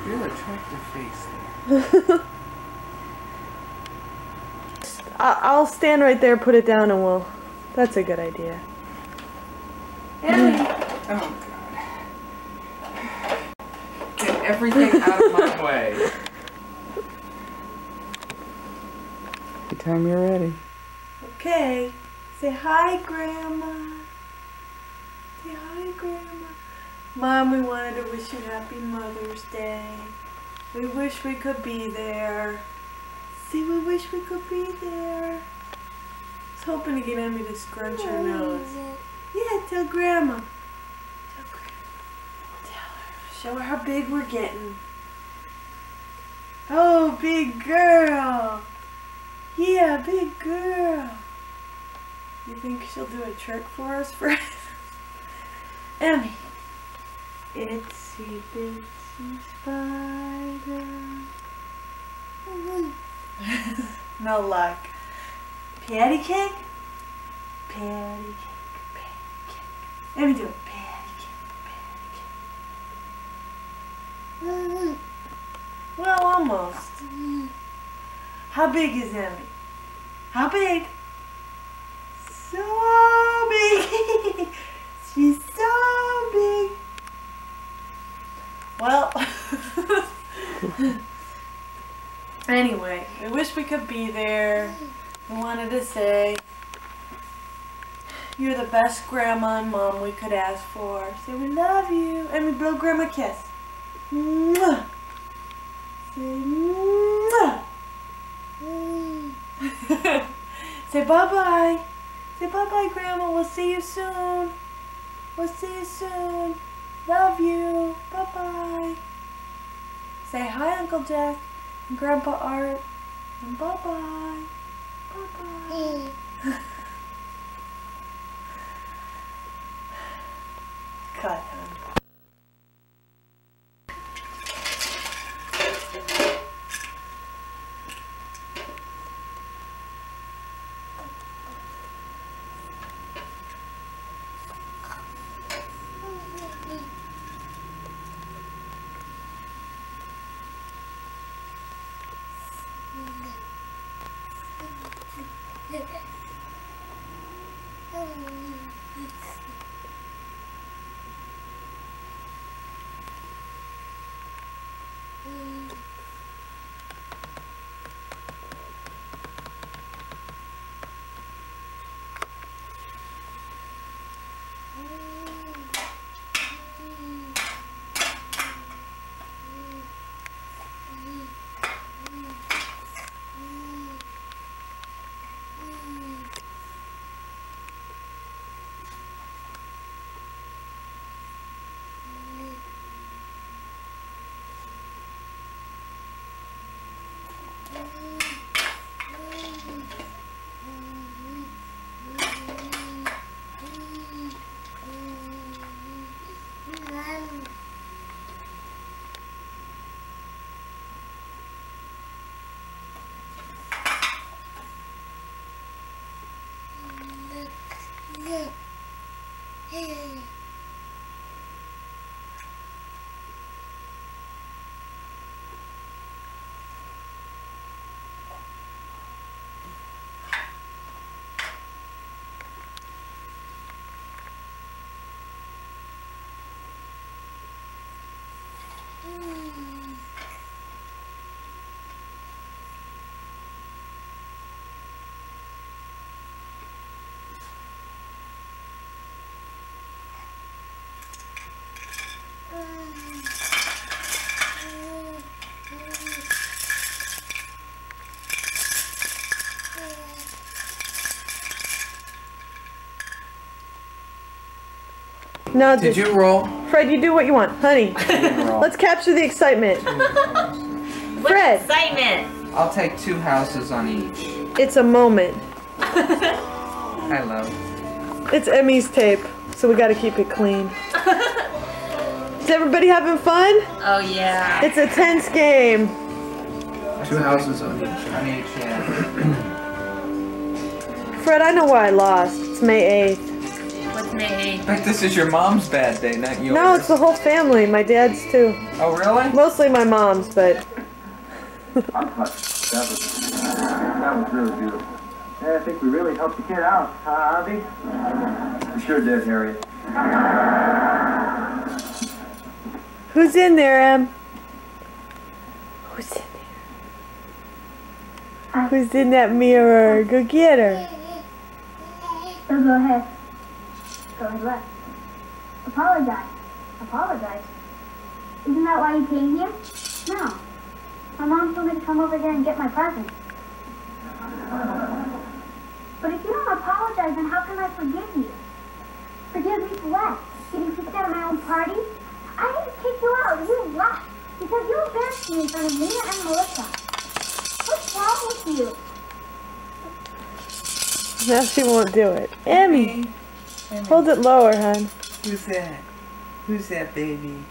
S2: You're an attractive face <laughs>
S1: I'll stand right there, put it down, and we'll. That's a good idea.
S2: Oh, everything out of my <laughs> way. Anytime you're ready.
S1: Okay. Say hi, Grandma. Say hi, Grandma. Mom, we wanted to wish you happy Mother's Day. We wish we could be there. See, we wish we could be there. I was hoping to get Emmy to scrunch her nose. Yeah, tell Grandma. Tell Grandma. Tell her. Show her how big we're getting. Oh, big girl. Yeah, big girl. You think she'll do a trick for us, Fred? <laughs> Emmy. Itsy bitsy spider. <laughs> no luck. Patty cake? Patty cake, patty cake. Let me do it. Patty cake, patty cake. <laughs> Well, almost. How big is Emmy? How big? So big. <laughs> She's so big. Well, <laughs> anyway, I wish we could be there. I wanted to say you're the best grandma and mom we could ask for. Say we love you. And we blow grandma a kiss. Mwah. Say mwah. <laughs> Say bye bye. Say bye bye, Grandma. We'll see you soon. We'll see you soon. Love you. Bye bye. Say hi, Uncle Jack and Grandpa Art. And bye bye. Bye bye. <laughs> Cut, hon. No,
S2: Did
S1: just,
S2: you roll?
S1: Fred, you do what you want, honey. <laughs> Let's capture the excitement. <laughs> Fred,
S4: Excitement.
S2: I'll take two houses on each.
S1: it's a moment. <laughs>
S2: I love.
S1: It's Emmy's tape, so we gotta keep it clean. Is everybody having fun?
S4: Oh yeah.
S1: It's a tense game.
S7: Two houses on each.
S2: On each, yeah.
S1: Fred, I know why I lost. It's May 8th.
S4: What's May 8th?
S2: But this is your mom's bad day, not yours.
S1: No, it's the whole family. My dad's too.
S2: Oh, really?
S1: Mostly my mom's, but <laughs>
S7: That was, that was really beautiful. Yeah, I think we really helped the kid out, huh, Avi? We sure did, Harriet.
S1: who's in there, Em? Who's in there? Who's in that mirror? Go get her.
S12: So go ahead. Go ahead, what? Apologize. Apologize? Isn't that why you came here? No. My mom told me to come over here and get my present. But if you don't apologize, then how can I forgive you? Forgive me for what? Getting kicked out of my own party? I didn't kick you out. You left. Because you embarrassed me in front of Nina and Melissa. What's wrong with you?
S1: Now she won't do it. Emmy, hold it lower, hon.
S2: Who's that? Who's that baby?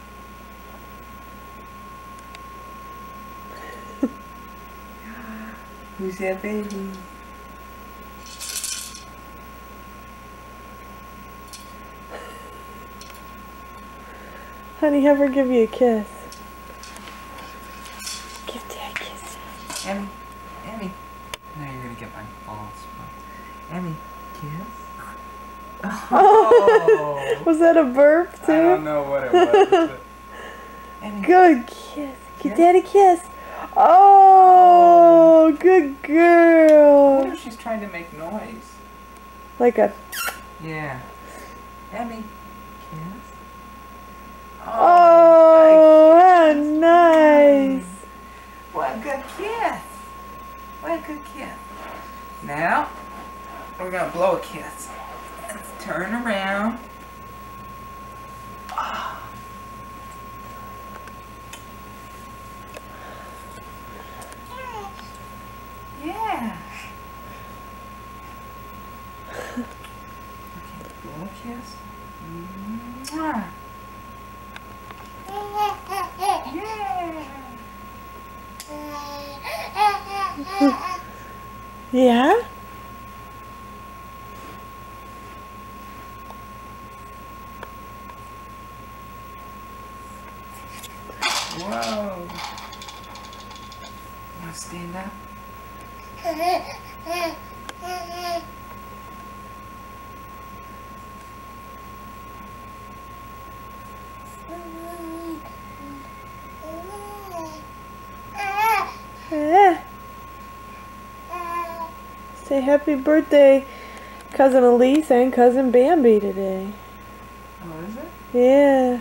S2: <laughs> Who's that baby?
S1: Honey, have her give you a kiss. Give Dad a kiss.
S2: Emmy, Emmy. Now you're gonna get my balls. Emmy, kiss.
S1: Oh, <laughs> was that a burp too?
S2: I don't know what it was. but- <laughs>
S1: Good kiss. Give daddy a kiss. Oh, um, good
S2: I wonder
S1: girl.
S2: if she's trying to make noise.
S1: Like a
S2: Yeah. Emmy, kiss.
S1: oh, oh how nice.
S2: What a good kiss. What a good kiss. Now, we're gonna blow a kiss. Let's turn around. Ah. <sighs> Yeah. Okay, blow kiss. Mwah.
S1: Yeah? <laughs>
S2: Whoa. Wanna stand up? <laughs>
S1: Say happy birthday, cousin Elise and cousin Bambi today.
S2: Oh, is it?
S1: Yeah.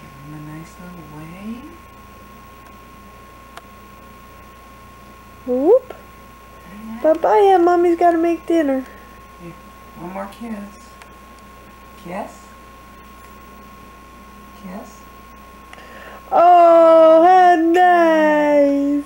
S2: Give him a nice little wave.
S1: Whoop. Bye bye, yeah, mommy's gotta make dinner.
S2: One more kiss. Kiss? Kiss?
S1: Oh, how nice.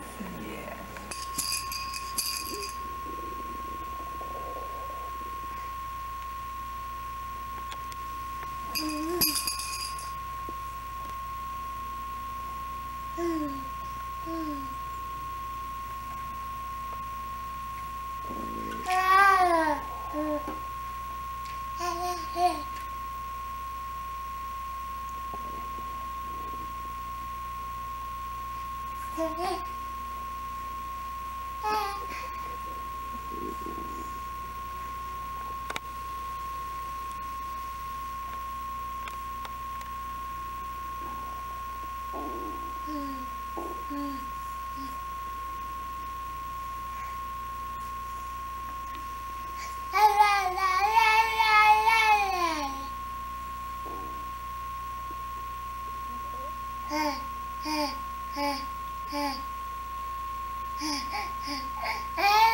S2: Ha
S1: ha ha. Ha ha ha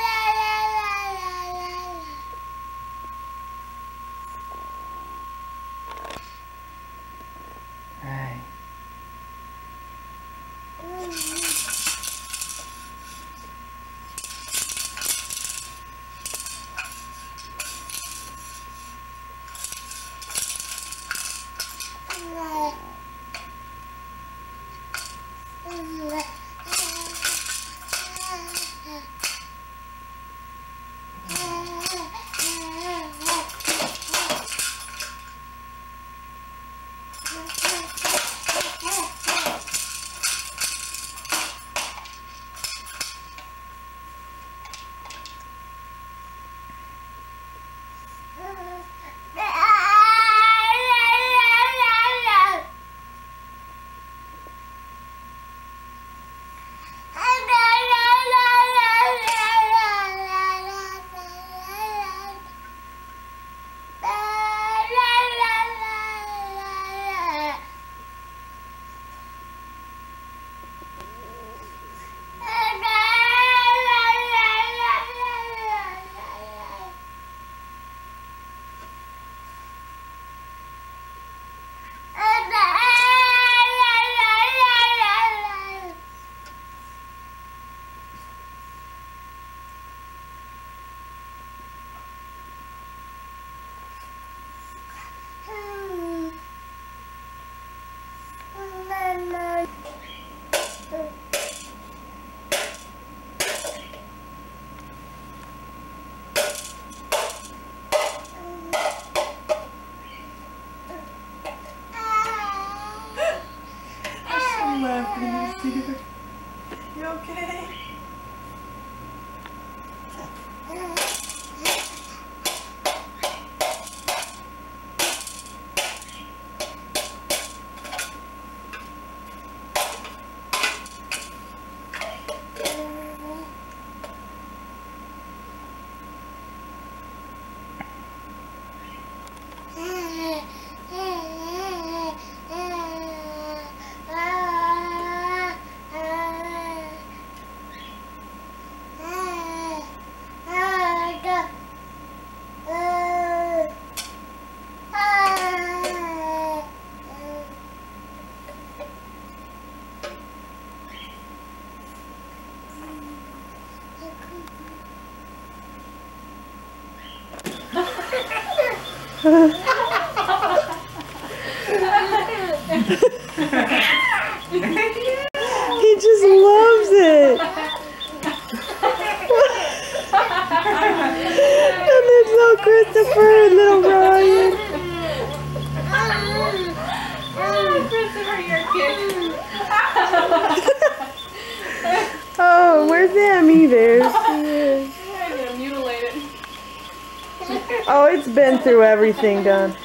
S2: He <laughs> just loves it. and there's no Christopher and little Ryan.
S11: Christopher, you're cute.
S2: Oh, where's Emmy? There she is.
S11: I'm gonna mutilate it.
S2: Oh, it's been through everything,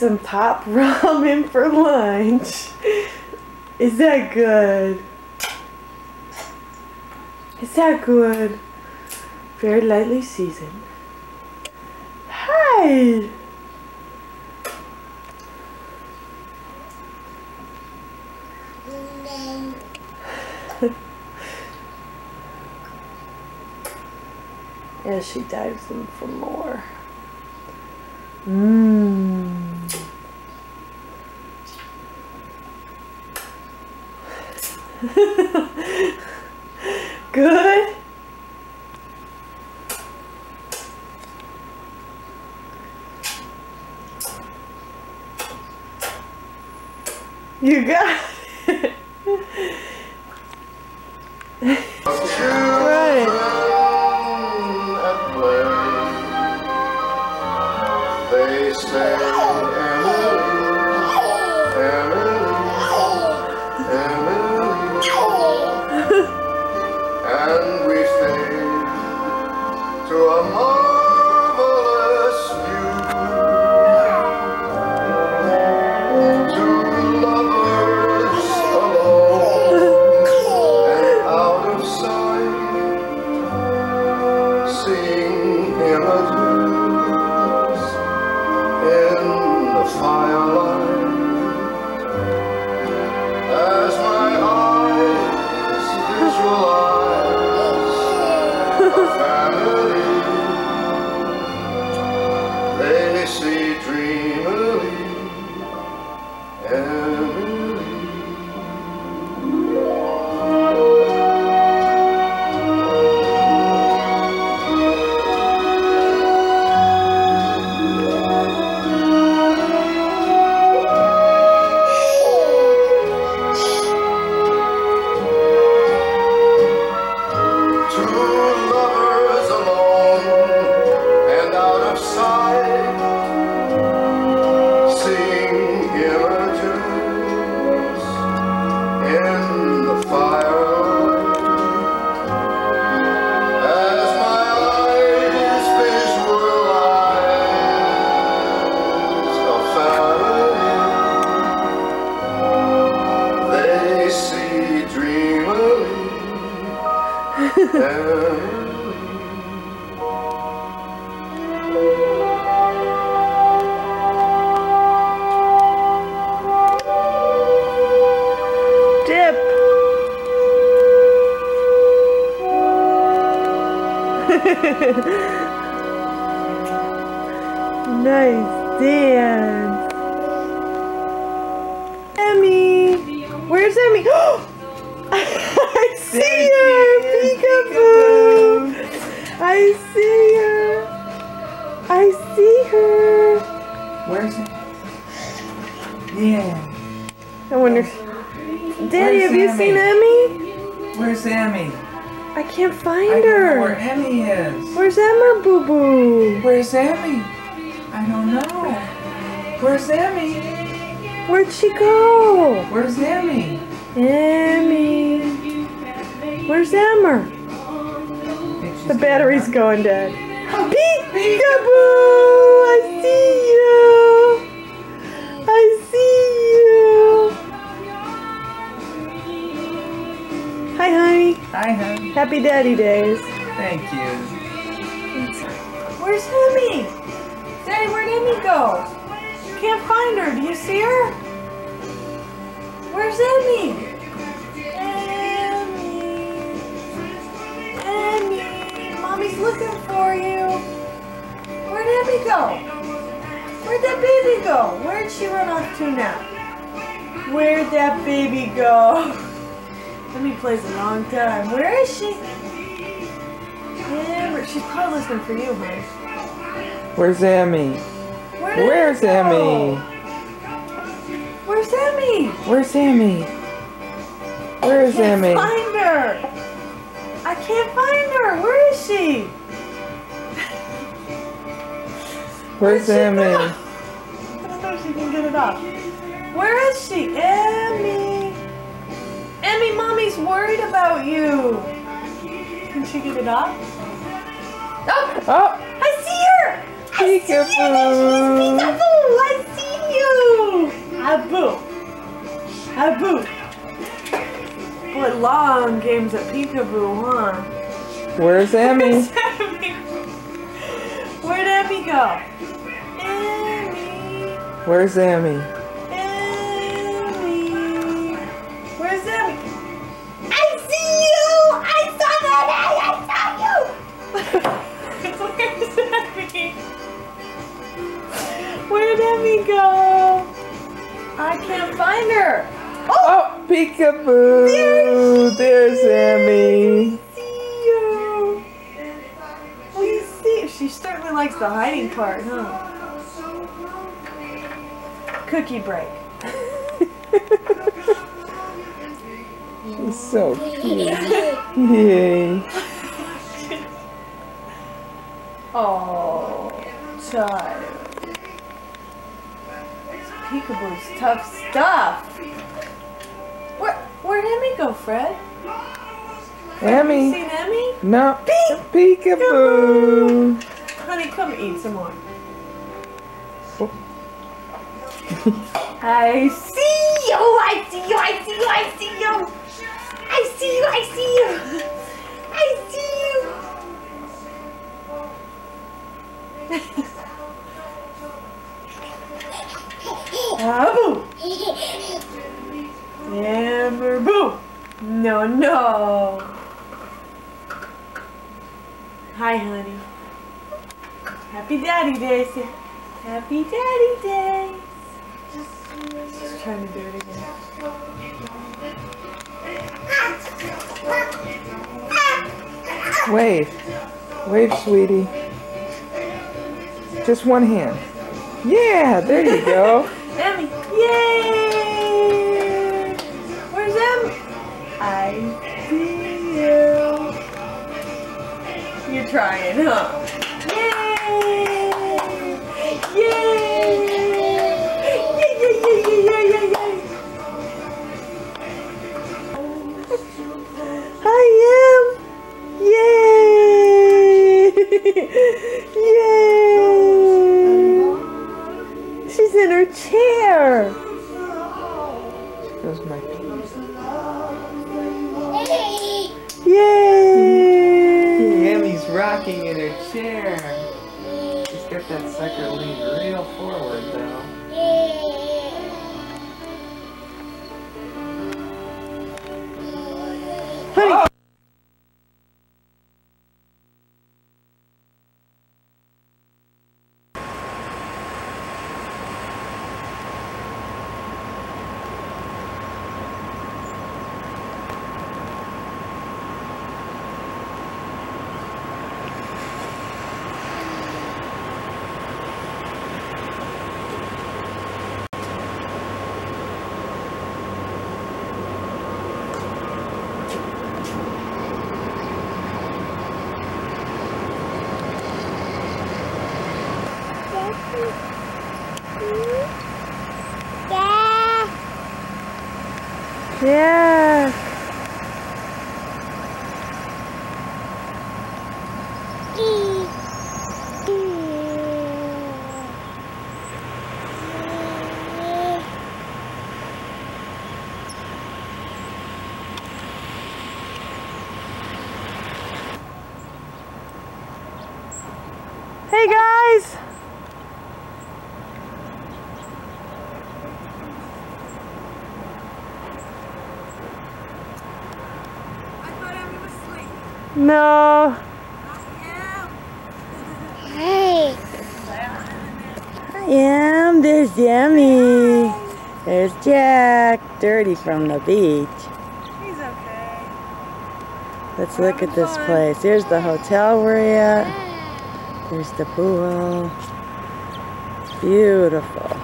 S1: some top <laughs> ramen for lunch. Is that good? Is that good? Very lightly seasoned. Hi! <laughs> yeah, she dives in right.
S2: Where is Emmy? I
S1: can't find her. I can't find her. Where is she?
S2: Where's Emmy?
S1: I don't know if she can get it off. Where is she? Emmy. Emmy, mommy's worried about you. Can she get it off? Oh,
S2: Oh,
S1: I see her. I see you.
S2: peekaboo.
S1: Peekaboo. I see you. Abu. Abu. Boy, long games at peekaboo, huh?
S2: Where's Emmy?
S1: Where's <laughs> Emmy? Where'd Emmy go? Emmy.
S2: Where's Emmy?
S1: Emmy. Where's Emmy? I see you! I saw that! I, I saw you! Where's <laughs> Emmy? Where'd Emmy go? I can't find her.
S2: Oh, peekaboo. There's Sammy.
S1: see you. We see. She certainly likes the hiding part, huh? Cookie break.
S2: She's so cute. <laughs> Yay.
S1: Oh, child. Peekaboo's tough stuff. Where, where'd Emmy go, Fred?
S2: Emmy.
S1: seen Emmy?
S2: No. Peekaboo.
S1: Honey, come eat some more.
S2: Oh.
S1: I see you! I see you! I see you! I see you! I see you! I see you! I see you! Abu! Amber boo! No, no! Hi, honey. Happy Daddy Days. Happy Daddy Days. Just trying to do it again.
S2: Wave. Wave, sweetie. Just one hand. Yeah, there you go. <laughs>
S1: Emmy. Yay! Where's Emmy? I see you. You're trying, huh? Yay! Yay! Yay, yay, yay, yay, yay. I am. Yay! Yay! She's in her chair.
S2: Those my
S1: Yay!
S2: Emmy's rocking in her chair. She's got that sucker leaned real forward though.
S1: Honey. Yeah.
S4: dirty from the beach.
S1: He's okay.
S4: Let's We're look at this fun. place. Here's the hotel we're at. There's the pool. Beautiful.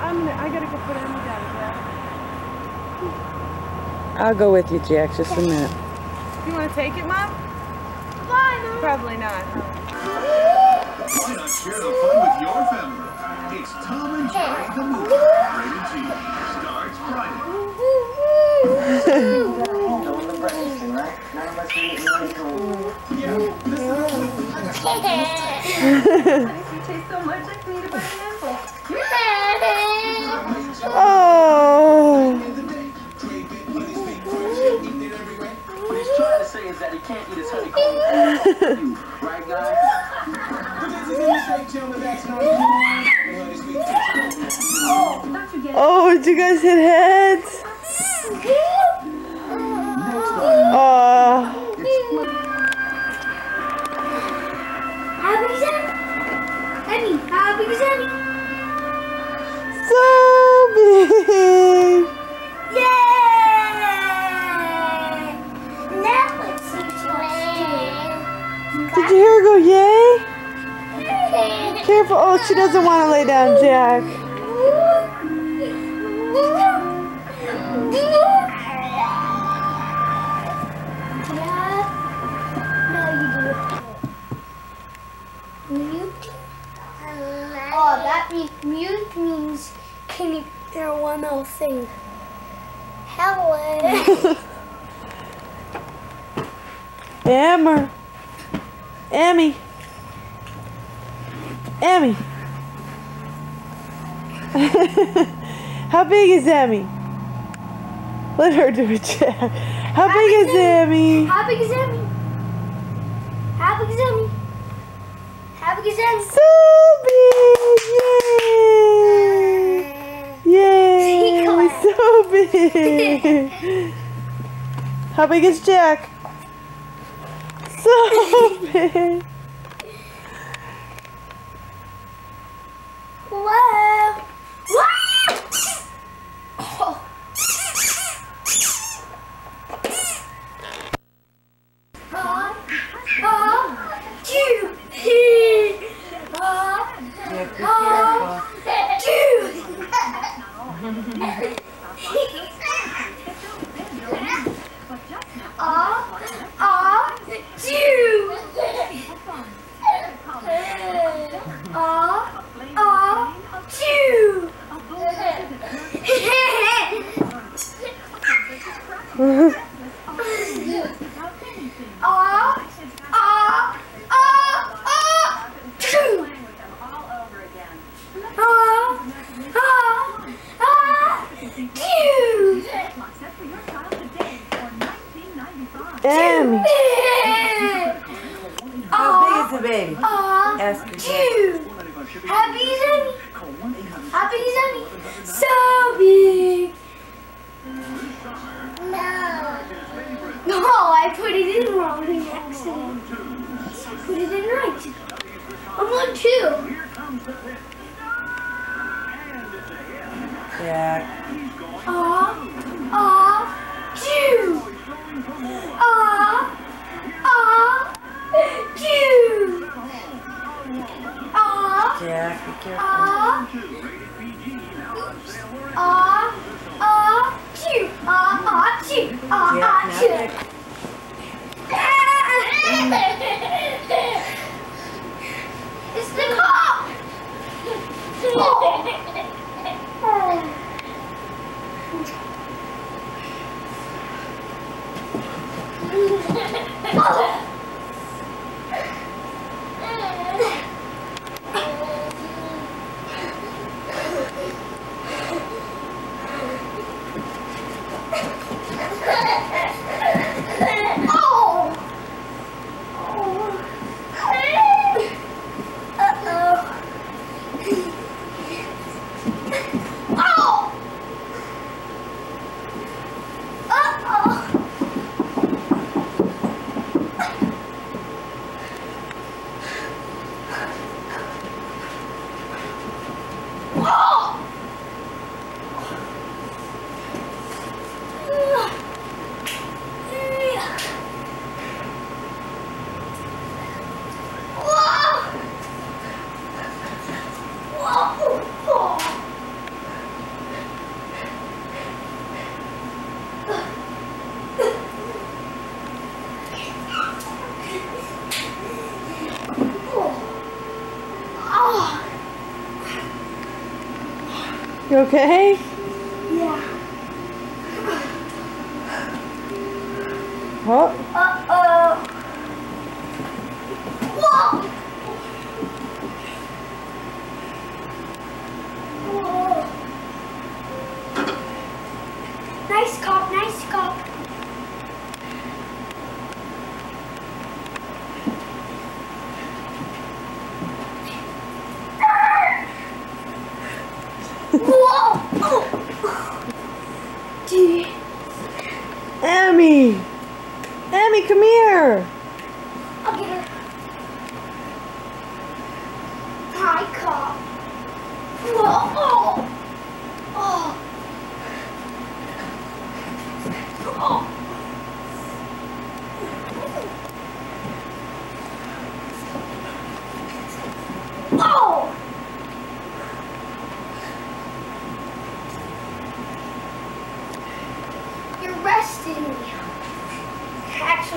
S6: i'm gonna i gotta go put emmy down
S13: i'll go with you, Jack, just a minute.
S6: You wanna take it, Mom? Probably not. Huh?
S8: Why not share the fun with your family? It's Tom and Jerry the movie. Rated G. Starts Friday.
S6: yeah, <laughs> <laughs> <laughs> dizer é her to a chair. How, How big is Emmy?
S1: How big is Emmy? How big is Emmy? How big is Emmy?
S6: So big! Yay! Yay! So big! <laughs> How big is Jack? <laughs> So big! okay?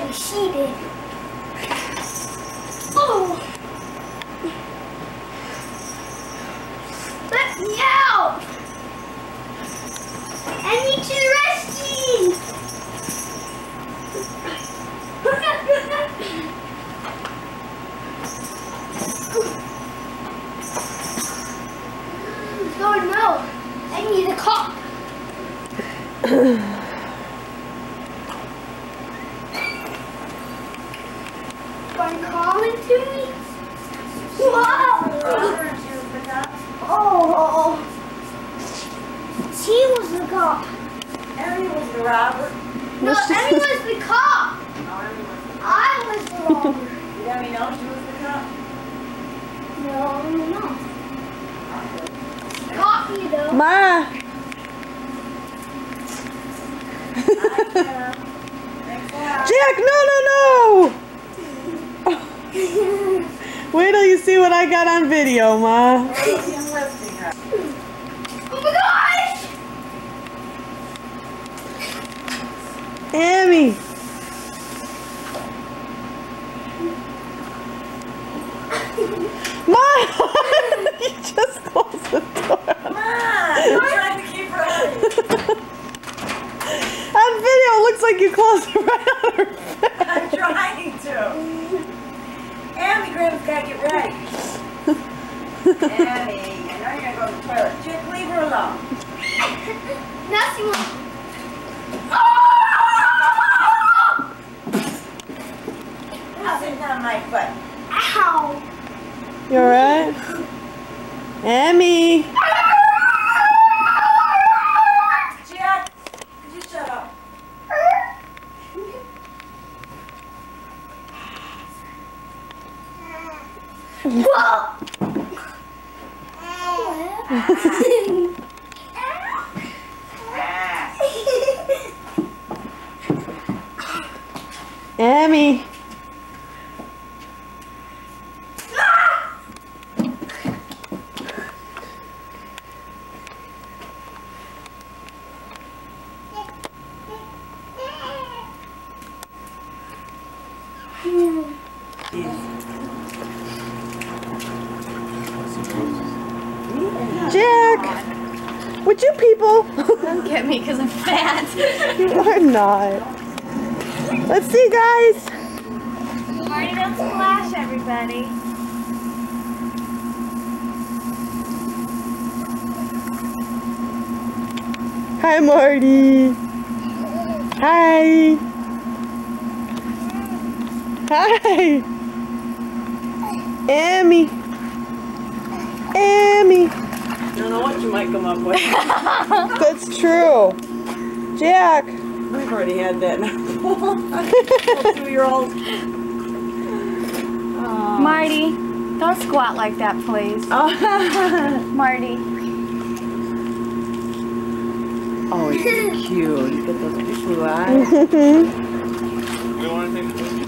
S1: 你细点 that, please. Oh. <laughs>
S14: Marty.
S8: Oh, he's cute. You got those blue eyes.
S15: Did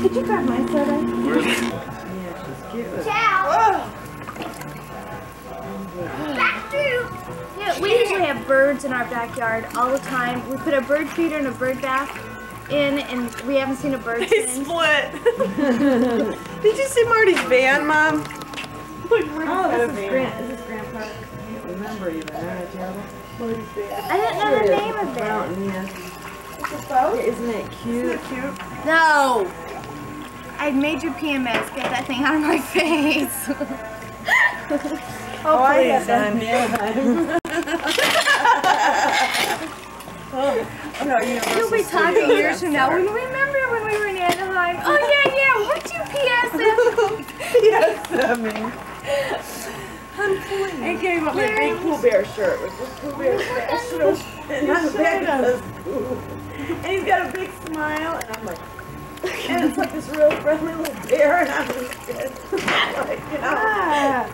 S14: Could you grab my soda?
S15: Where's
S8: Yeah, she's cute.
S1: Ciao. Back to
S14: yeah, we usually have birds in our backyard all the time. We put a bird feeder and a bird bath in, and we haven't seen a bird.
S6: They
S14: since.
S6: split. <laughs> Did you see Marty's van, Mom? like
S14: oh, this is Grant. This is Grandpa.
S1: I can't remember even. Isn't that terrible? What is that?
S14: I don't know the name of it.
S1: Fountain, yeah.
S16: It's a boat?
S1: Yeah, isn't it cute?
S16: Isn't it cute?
S14: No! I made you PMS. Get that thing out of my <laughs> face.
S16: oh,
S1: oh,
S16: I have.
S1: Yeah. <laughs>
S16: oh, no,
S14: You'll be talking years from now when we remember when we were in Anaheim. Oh, yeah, yeah. What you PSM? <laughs> PSM
S16: yes, I mean.
S1: I gave up my big Pooh Bear shirt with the Pooh Bear special. And on the back it says Pooh. <laughs> And he's got a big smile, and I'm like, and it's like this real friendly little bear, and I'm just <laughs> like, you know.
S14: Ah.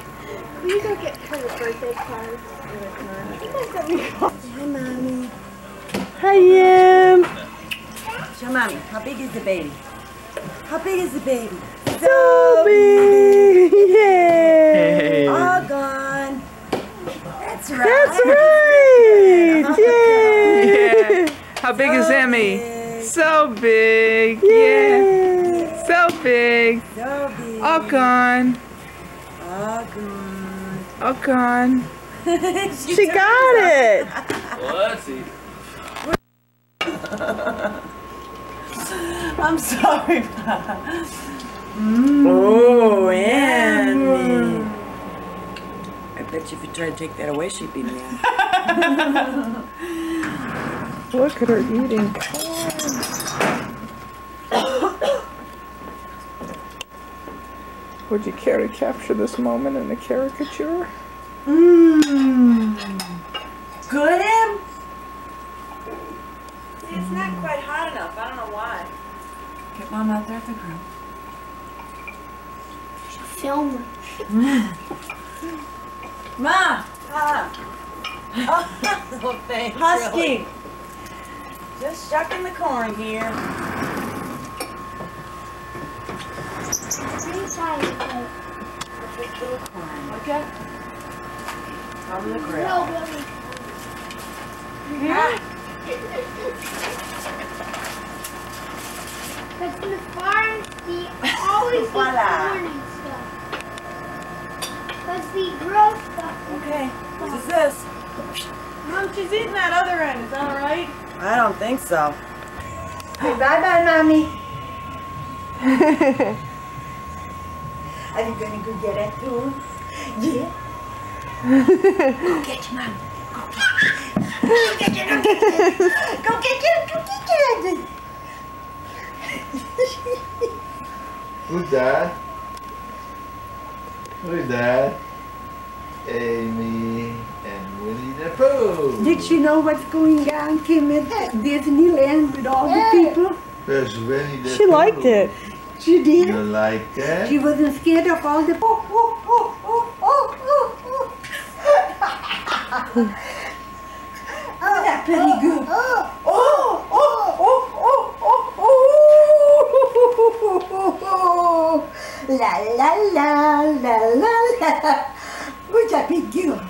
S14: Will you go get her a birthday card? You guys got me called.
S8: Hi, mommy.
S1: Hi, Yam.
S8: Show mommy. How big is the baby? How big is the baby?
S1: So big. Yay.
S8: All gone. That's right.
S1: That's right. <laughs> Yay.
S2: Yeah. How big is Emmy? So big. Yeah. So big.
S8: So big.
S2: All gone.
S8: All gone. <laughs>
S2: All gone.
S1: She got it.
S17: Well, let's see.
S16: I'm sorry, <laughs> Mm.
S8: Oh, Annie. Mm. I bet you if you tried to take that away, she'd be mad. <laughs>
S2: Look at her eating. Would you care to capture this moment in a caricature?
S8: Mmm. Good, Em?
S1: See, it's not quite hot enough. I don't know why.
S8: Get mom out there at the grill.
S14: Film.
S8: Ma!
S1: Ah, <laughs>
S8: Oh, thanks.
S1: husky.
S8: really. Just shucking the corn here. Just little corn.
S1: Okay.
S8: On the grill.
S14: No, Billy. Because in the farm, they always eat <laughs>
S8: Voila.
S14: Corn and stuff. Because the gross stuff.
S8: Okay. What is this?
S16: Mom, she's eating that other end. Is that all right?
S8: I don't think so.
S4: Say bye-bye, Mommy. <laughs> Are you gonna go get it too? Yeah. <laughs> go get your mom. Go get your, go get your, go get your, go get your.
S3: Who's that? Who's that? Amy and Winnie the Pooh.
S4: Did you know what's going on, Kim, at Disneyland with all the people?
S3: There's Winnie the
S1: She
S3: Pooh.
S1: liked it.
S4: She did.
S3: You like that?
S4: She wasn't scared of all the. Oh, oh, oh, oh, oh, oh, oh. <laughs> oh, that's pretty oh, good. Oh, oh, oh, oh, oh, oh, oh. La la la la la la. Who's that big girl?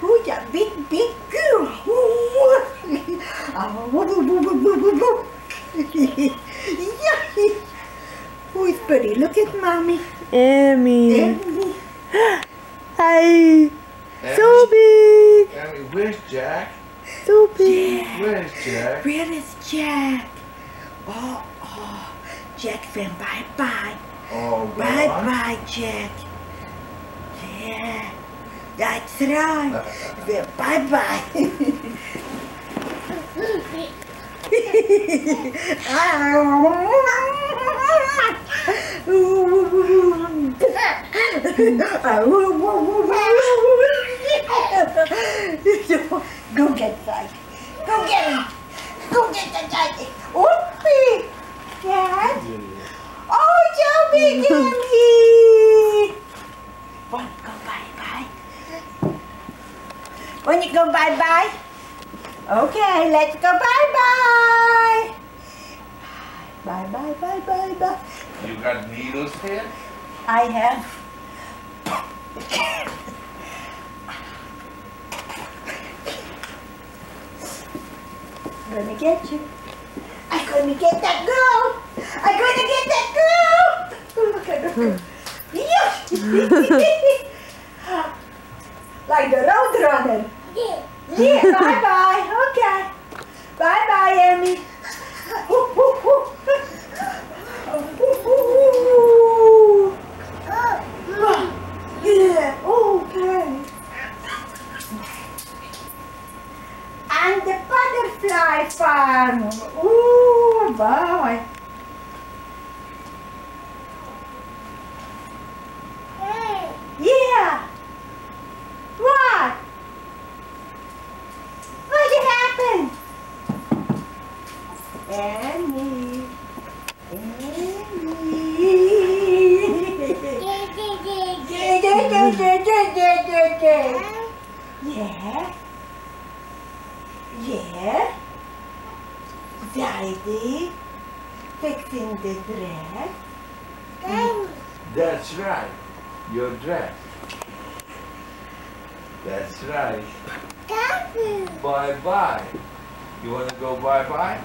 S4: Who's that big, big girl? Oh. Who's pretty? Look at mommy.
S1: Emmy.
S4: Emmy.
S1: Hi. So big.
S3: Amy, where's Jack?
S1: So big.
S3: Where's Jack?
S4: Where is Jack? Oh, Jack said bye bye.
S3: Oh,
S4: Bye bye, Jack. Yeah, that's right. Said bye bye. <laughs> Go get. Go get him. Go get the. Dad. Oh, Joby Candy. Want to go bye-bye? Want to go bye-bye? Okay, let's go bye-bye. Bye-bye, bye-bye, bye.
S3: You got needles here?
S4: I have. I'm gonna get you. I'm gonna get that girl. I'm gonna get that girl. Look at her. Yeah. la Rotterdam. Yeah, bye bye. Okay. Bye bye, Emmy. <laughs> Yeah, okay. And the butterfly farm. Ooh, boy. Yeah. What? What did happen? Annie. Yeah. Yeah. Daddy. Fixing the dress.
S3: That's right. Your dress. That's right. Bye bye. You wanna go bye bye?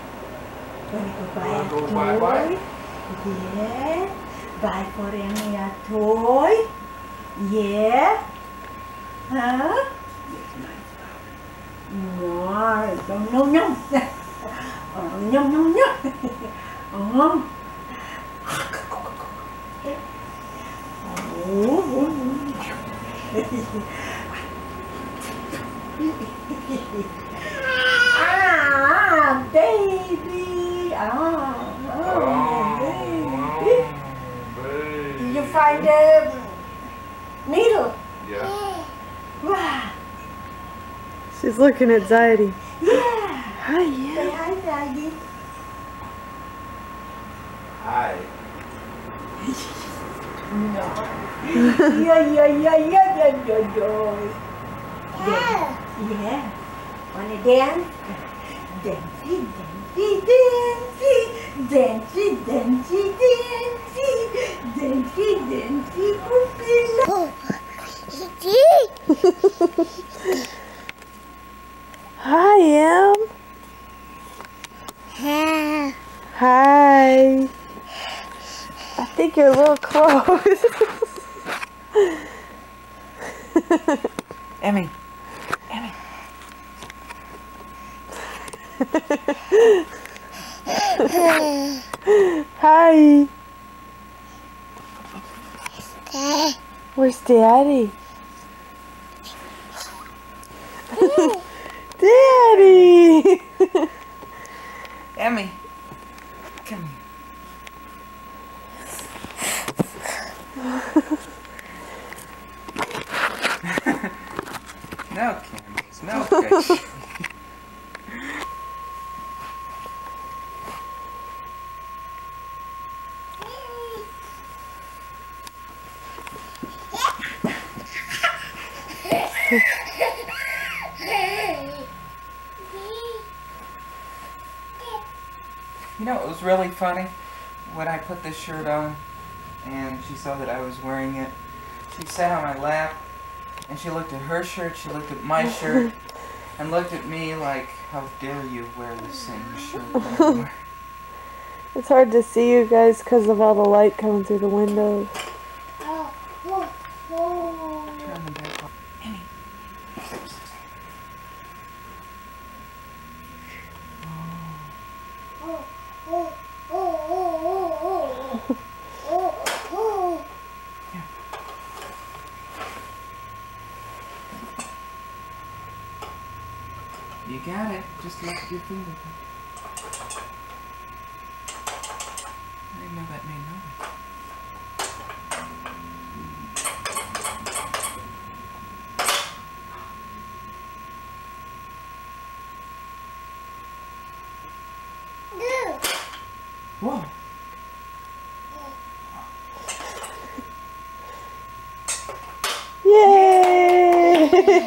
S4: Wanna go buy
S3: go bye bye?
S4: Yeah. Buy for Emmy a toy? Yeah. Huh? No, no, no, no. Oh, no, no, no. Oh. ah, baby. Ah, oh, baby. Did you find the needle?
S3: Yeah.
S4: Wow.
S1: She's looking at Zeide.
S4: Yeah.
S1: Hi, yeah.
S4: Say hi, Daddy.
S3: Hi.
S4: No. yeah, yeah, yeah, yeah, yeah, yeah, yeah. Yeah. Yeah. Wanna dance? Dancey, dancey, dancey, dancey, dancey, dancey, dancey, dancey, pupila. <laughs>
S1: Hi, Em. Hi. I think you're a little close.
S2: Emmy. Emmy.
S1: Hi. Where's Daddy? Daddy!
S2: Emmy. Come here. no candies, no fish. You know, it was really funny when I put this shirt on and she saw that I was wearing it. She sat on my lap and she looked at her shirt, she looked at my <laughs> shirt, and looked at me like, how dare you wear the same shirt that I wear. <laughs>
S1: It's hard to see you guys because of all the light coming through the windows.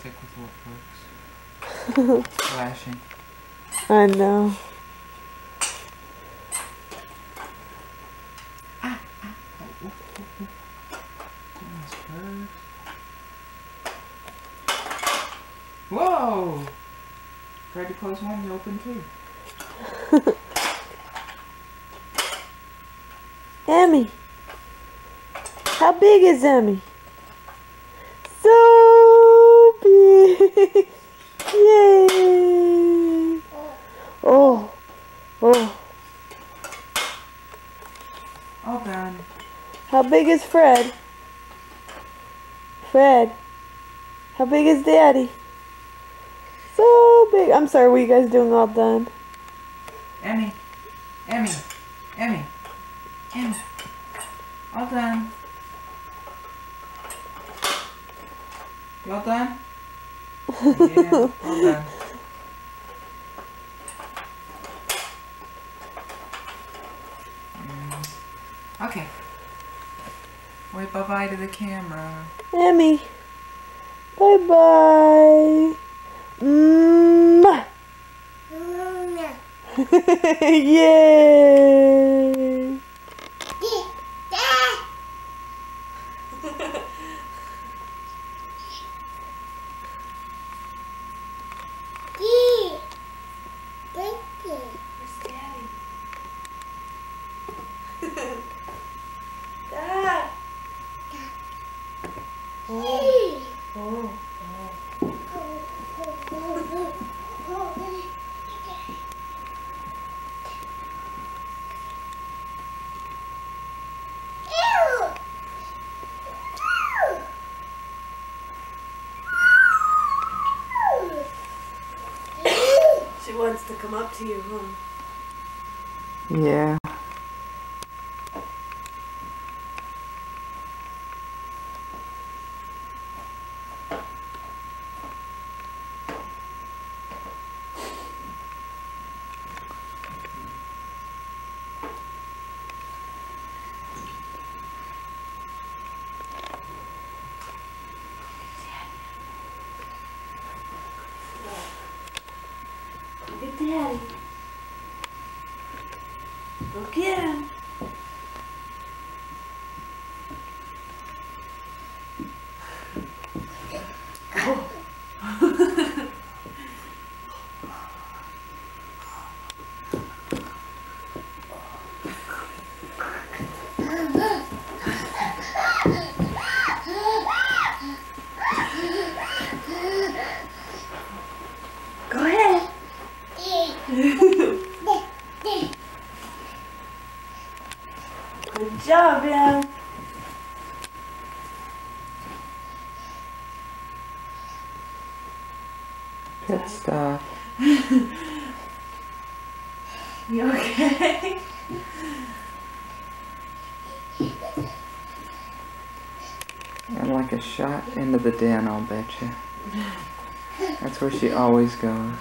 S4: stick with what works. <laughs> Flashing.
S1: I know.
S4: Whoa! Tried to close one, you open two. <laughs>
S1: Emmy. How big is Emmy? So big. Yay. Oh. Oh.
S4: All done.
S1: How big is Fred? Fred. How big is Daddy? So big. I'm sorry, were you guys doing all done?
S4: Emmy. Emmy. Emmy. Emmy. All done. You all done? Yeah, all done. Mm, Okay. Wave bye bye to the camera.
S1: Emmy. Bye bye. Mwah. <laughs> Yay. Dad. Oh. Oh. She wants to come up to you, huh?
S4: Yeah.
S1: Look at Daddy. Look at him. Go ahead. Good job, Em.
S4: Pit stop.
S1: You okay?
S4: And like a shot into the den, I'll bet you. That's where she always goes.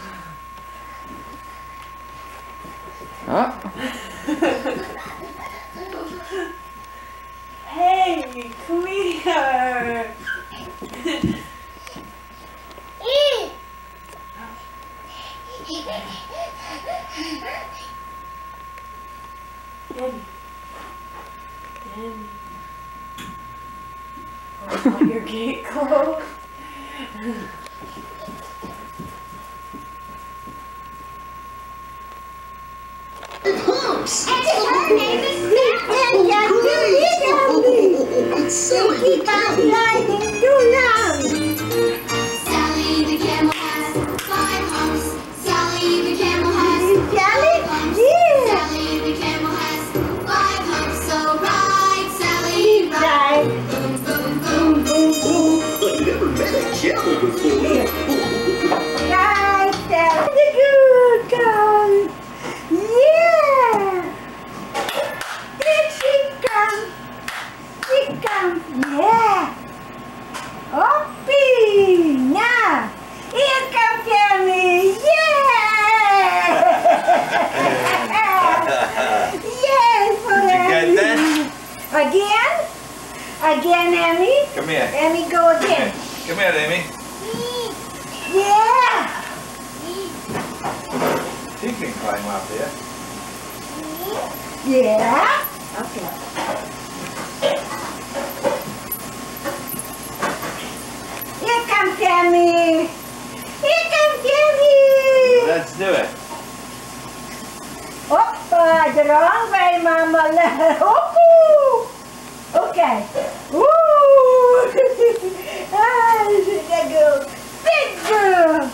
S1: Come here. Emmy,
S18: go again.
S3: Come here, Amy.
S4: Yeah.
S3: She can climb up there.
S4: Yeah. Okay. Here comes Tammy. Here comes Tammy.
S3: Let's do it.
S4: Oppa, the wrong way, Mama. <laughs> Okay. Ooh. ah, good girl. Big girl.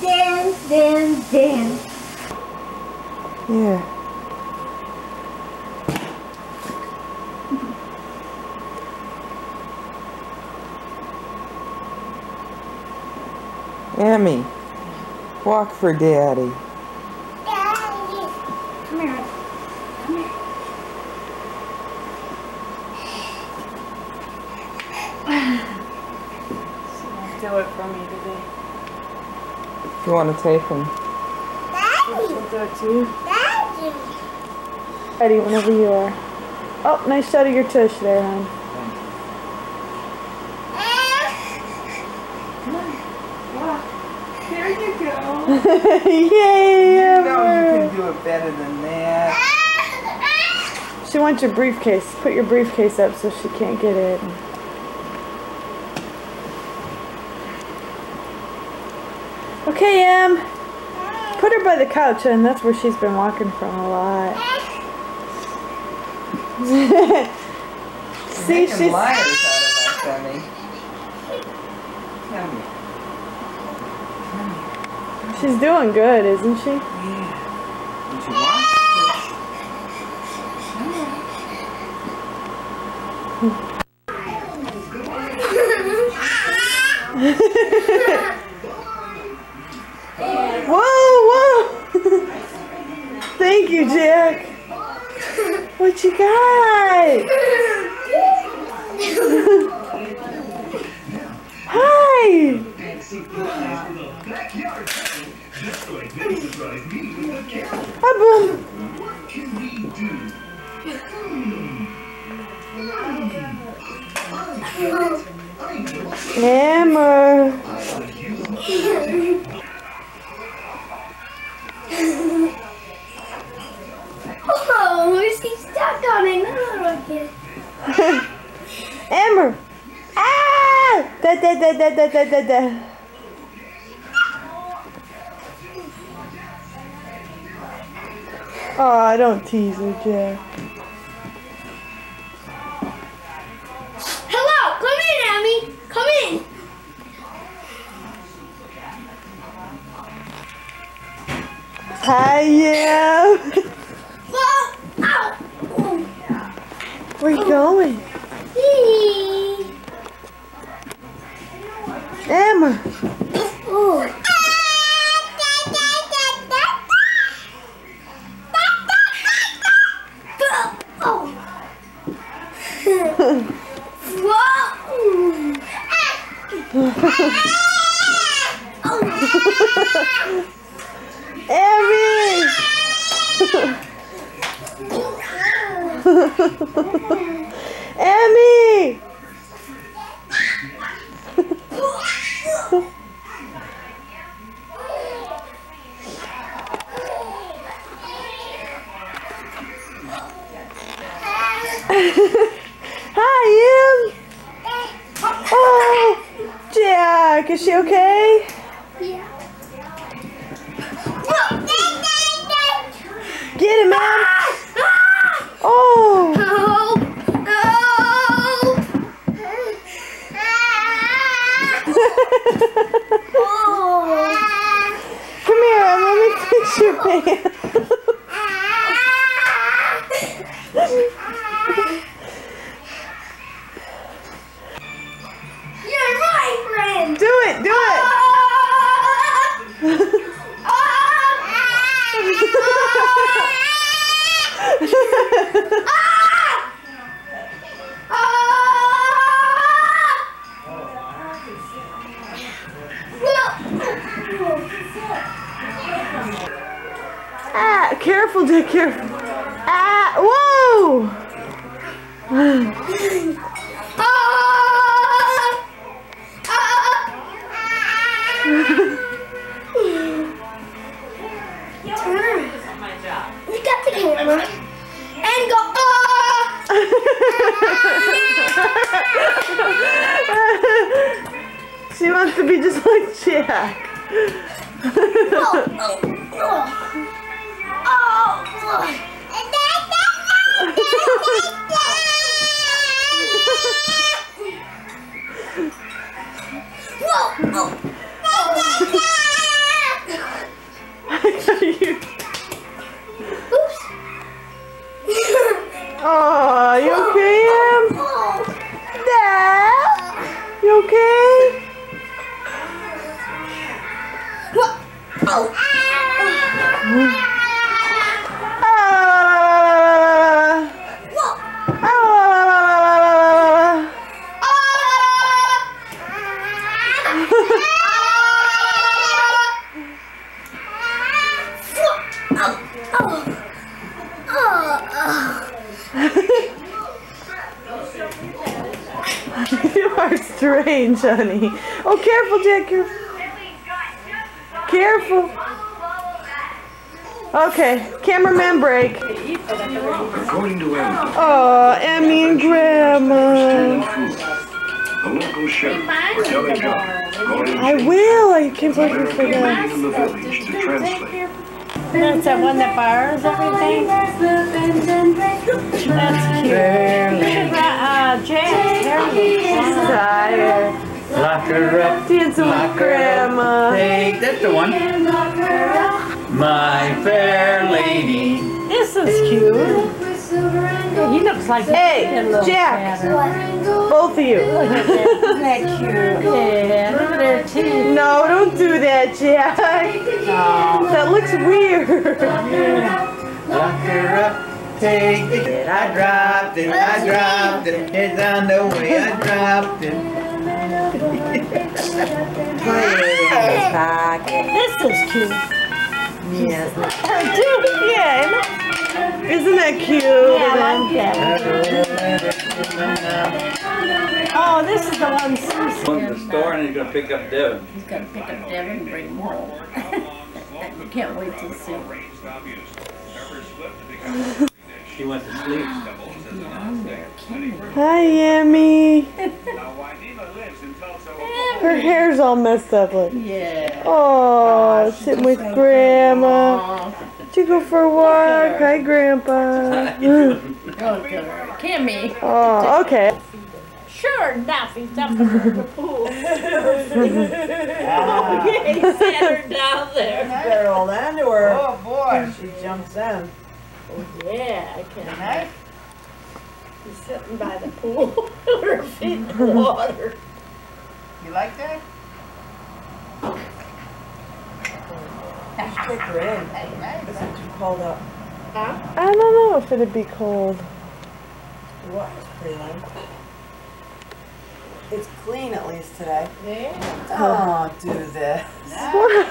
S4: Dance, dance, dance.
S2: Yeah. Emmy, walk for daddy.
S4: Come here. Come here.
S1: Do it for me today.
S2: You want to take him?
S1: She'll do it to you. Ready whenever you are. Oh, nice shot of your tush there, hon.
S4: Come on. There you go.
S1: Yay,
S19: You know you can do it better than that.
S1: She wants your briefcase. Put your briefcase up so she can't get it. Okay, Em. Put her by the couch, and that's where she's been walking from a lot. <laughs> See,
S19: Making
S1: she's
S19: liars out of us, Emmy. Tell me.
S1: she's doing good, isn't she?
S19: Would you want
S1: whoa, <laughs> <laughs> Thank you, Jack. What you got? Hi. Hi, boom. Hammer. <laughs>
S6: Oh, is he stuck on it? No, I get.
S1: Amber. Ah! Da da da da da da da da. Oh, I don't tease her, Jack.
S6: Hello, come in, Emmy. Come in.
S1: Hi, yeah. <laughs> Where you going? Amber.
S6: Oh.
S1: Emmy! Emmy! <laughs> <laughs> strange, honey. Oh, careful, Jack. Careful. Careful. Okay, cameraman break.
S20: According to Emmy,
S1: Oh, Emmy and Grandma.
S20: the local sheriff, Cordelia John, Gordon
S1: I will. I can't believe you
S20: came
S1: forgot.
S20: into the village to translate.
S11: That's that one that borrows everything. That's cute. Uh, Jack,
S1: He's tired.
S3: Lock her up.
S1: Dancing with Grandma.
S3: Hey, that's the one. My fair lady.
S11: This is cute. He looks like
S1: Hey, Jack.
S11: cat.
S1: Both of you.
S11: Look at that. Isn't that cute? <laughs> Yeah, look at their teeth.
S1: No, don't do that, Jack. That looks weird.
S3: Lock her up. Take it. I dropped it. I dropped it. It's on the way. I dropped it. Pocket.
S11: This is cute.
S3: Yes.
S1: Yeah, isn't that cute?
S11: Yeah, I like that. Oh, this is the one Susie.
S3: Going to the store and he's gonna pick up Devin.
S11: He's gonna pick up Devin and bring him home. you can't wait to see. <laughs>
S3: She went to sleep.
S1: Hi, Emmy. Her hair's all messed up. Look.
S11: Yeah.
S1: Oh, sitting with Grandma. Did you go for a walk? Hi, Grandpa.
S11: Go. Kimmy.
S1: Oh, okay.
S11: Sure enough, he's up in the pool. yeah, he sat her down there.
S8: Better hold on to her.
S3: Oh boy.
S8: She jumps in.
S11: Oh, yeah, I can. He's sitting by the pool, with her feet in the water.
S3: You like that?
S8: Take her in. Is it too cold up?
S11: Huh?
S1: I don't know if it'd be cold.
S8: What? It's pretty nice. It's clean at least today.
S11: Yeah.
S8: Oh, do this.
S11: Oh,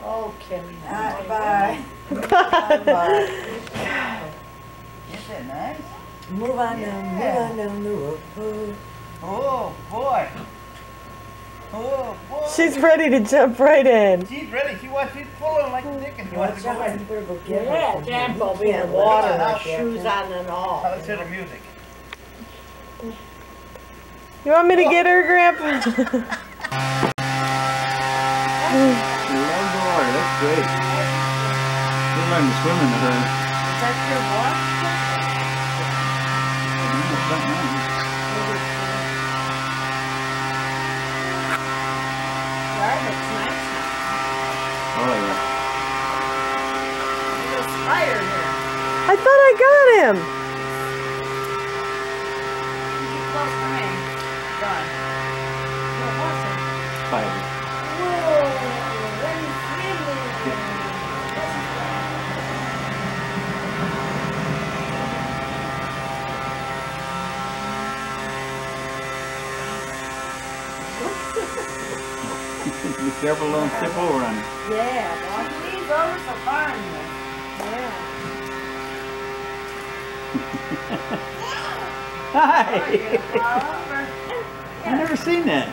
S11: Kimmy.
S8: Bye. Bye.
S1: Bye.
S8: Bye.
S3: Isn't that nice?
S8: Move on down, move on down the road.
S3: Oh boy. Oh boy.
S1: She's ready to jump right in.
S3: She's ready. She wants. She's pulling like a dick and she wants to go in.
S8: Go get her.
S11: Yeah, Jack will be in the water with shoes on and all.
S3: Now let's hear the music.
S1: You want me to oh. get her, Grandpa? <laughs> <laughs>
S3: She loves the water. That's great. She'll learn to swim in the hood.
S11: Is that your watch? That looks nice.
S3: Oh yeah.
S11: There's fire here.
S1: I thought I got him.
S11: Get close to me. Done. What was it?
S3: Fire.
S11: Whoa, let me see
S3: Be careful, don't tip over on it.
S11: Yeah, watch these <laughs> over so far. Yeah.
S3: Hi. I've never seen that.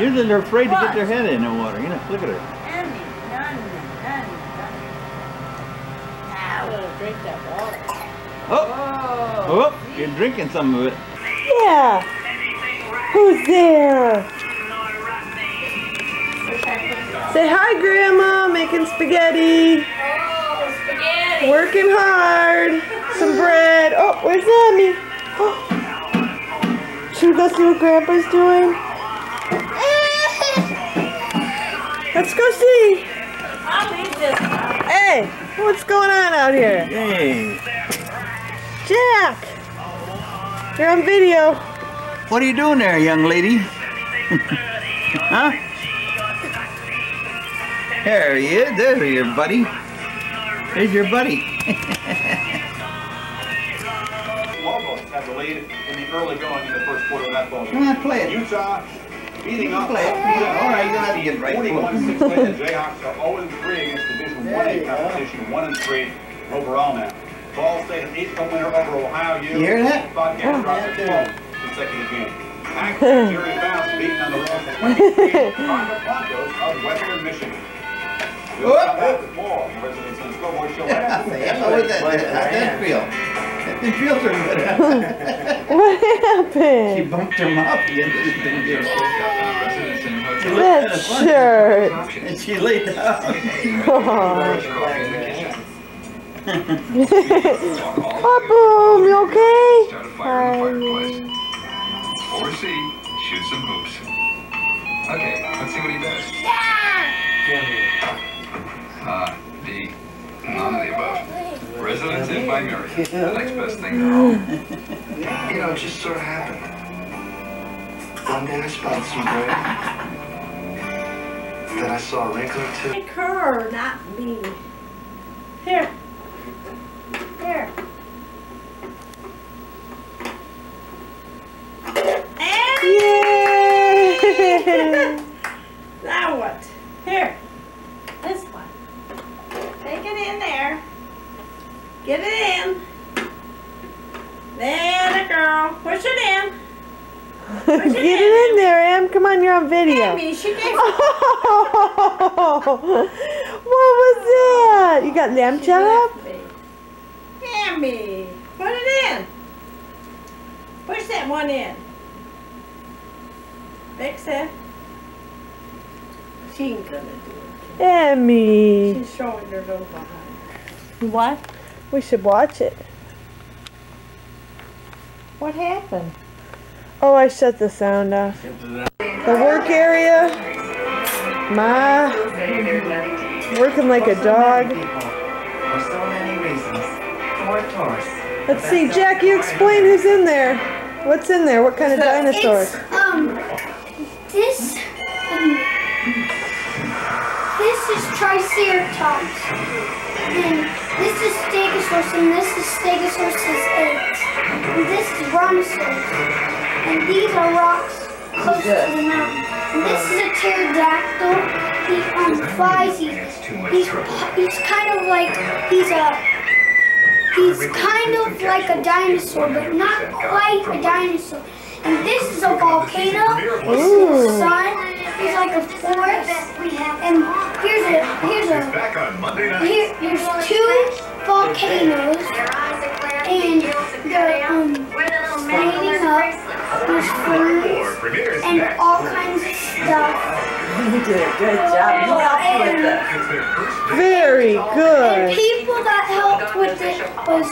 S3: Usually they're afraid to get their head in the water. You know, look at her.
S11: Now we'll drink that water.
S3: Oh, oh, you're drinking some of it.
S1: Yeah. Who's there? Say hi, Grandma. Making spaghetti.
S4: spaghetti.
S1: Working hard. Some bread. Oh, where's Emmy? Oh. Should we go see what Grandpa's doing? Let's go see.
S4: I'll leave this.
S1: Hey, what's going on out here?
S3: Hey,
S1: Jack. You're on video.
S3: what are you doing there, young lady? <laughs> huh? There he is. There's your buddy. There's your buddy.
S21: Lobos have the lead in the early going in the first quarter of that ball game.
S3: On, play it.
S21: Utah beating
S3: You
S21: up.
S3: play it. All right, you'll have to get right.
S21: 41-6 <laughs> win. The Jayhawks are 0-3 against Division 1A competition, 1-3 overall now. Ball State an eighth winner over Ohio U.
S3: You hear that?
S21: Bobcats oh, dropped their 12th consecutive game. Akron, Jerry Bounce beaten on the road at 23 Concord Broncos of Western Michigan. We'll come more the Residence Inn Scoreboard Show right after.
S3: How was that? How'd that feel? That didn't good. <laughs>
S1: What
S3: She bumped her mouth against the thing here. She looked
S1: That shirt.
S3: And she laid down. <laughs> <laughs>
S1: Papu, you okay? Hi.
S20: Or C, shoot some hoops. Okay, let's see what he does. Uh, D, none of the above. Residence Inn by Marriott, the next best thing to home.
S10: You know, it just sort of happened. One day I spotted some bread. Then I saw a wrinkle or two.
S11: Like her, not me. Here. Here.
S1: Yay! <laughs>
S11: Now what? Here. This one. Take it in there. Get it in. There, the girl. Push it in. <laughs>
S1: Get it in there, Em. Come on, you're on video.
S11: Amy, she gave <laughs>
S1: Oh, what was that? You got lamb chop?
S11: Amy, put it in. Push that one in. Fix it. She ain't gonna it.
S1: Emmy.
S11: She's showing her little behind.
S1: What? We should watch it. What happened? Oh, I shut the sound off. The work area. Ma. Working like a dog.
S8: For so many reasons. Ford Taurus.
S1: Let's see, Jack, you explain who's in there. What's in there? What kind of dinosaur?
S6: It's, um, this, um, this is Triceratops, and this is Stegosaurus, and this is Stegosaurus 8, and this is Brontosaurus, and these are rocks close to the mountain. And this is a pterodactyl. He um flies. He, he's he's kind of like he's a he's kind of like a dinosaur, but not quite a dinosaur. And this is a volcano. This is the sun. Here's like a forest. And here's a here's a
S21: Back on Monday night.
S6: here there's two volcanoes and they're um standing up. There's ferns and all kinds of stuff. <laughs>
S8: You did a good job. You helped with that.
S1: Very
S6: And
S1: good.
S6: people that helped with it was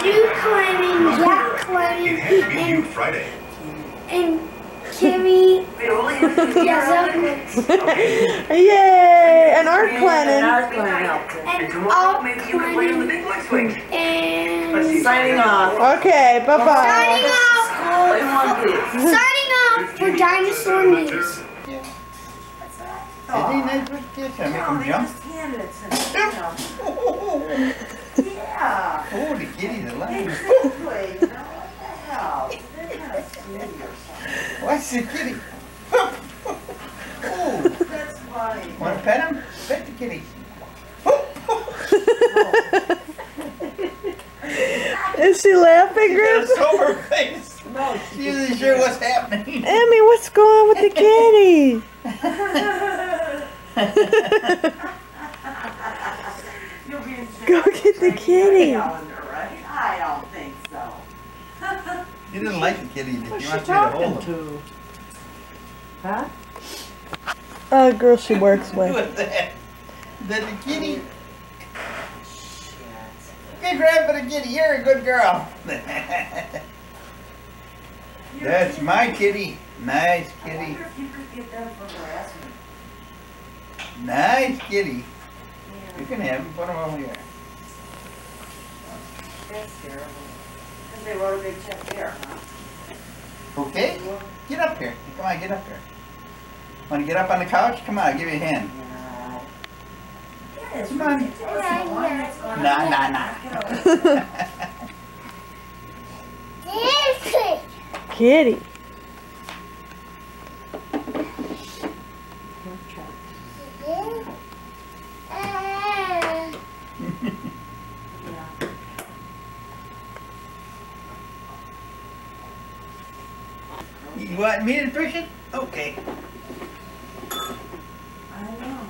S6: Sue climbing, Jack climbing, and
S21: Friday.
S6: And Kimmy <laughs> Yazupowicz.
S1: Yay! And art planning.
S8: Art plan helped it.
S6: And I'll climbing and
S8: Signing off.
S1: Okay, bye bye.
S6: signing off.
S8: Play one piece.
S6: Signing off for Dinosaur News.
S3: Isn't he nice with kids? I make him jump.
S8: Candidates and, you know. <laughs> Yeah.
S3: Oh, the kitty's alive.
S8: Exactly. You know, what the hell? They're kind of sweet or something.
S3: What's the kitty? Oh,
S8: That's funny.
S3: want to pet him? Pet the kitty.
S1: Is she laughing,
S3: She's got a sober face. No, she isn't sure what's happening.
S1: Emmy, what's going on with the kitty? <laughs>
S8: You'll be
S1: Go get the kitty.
S3: You didn't like the kitty, did you?
S8: Who's
S3: You
S8: she
S3: want to hold
S8: talking
S3: him.
S8: to? Huh?
S1: Uh, girl she works <laughs> with.
S3: What's that? Is that the kitty? Good grab for the kitty. You're a good girl. <laughs> That's my kitty. Nice kitty. Nice kitty. You can have him. Put him over here.
S8: That's terrible. Because they wrote a big check there, huh?
S3: Okay? Get up here. Come on, get up here. Want to get up on the couch? Come on, I'll give you a hand. Come on. Nah, nah, nah. <laughs>
S1: Kitty.
S3: You want me to fish it? Okay.
S8: I know.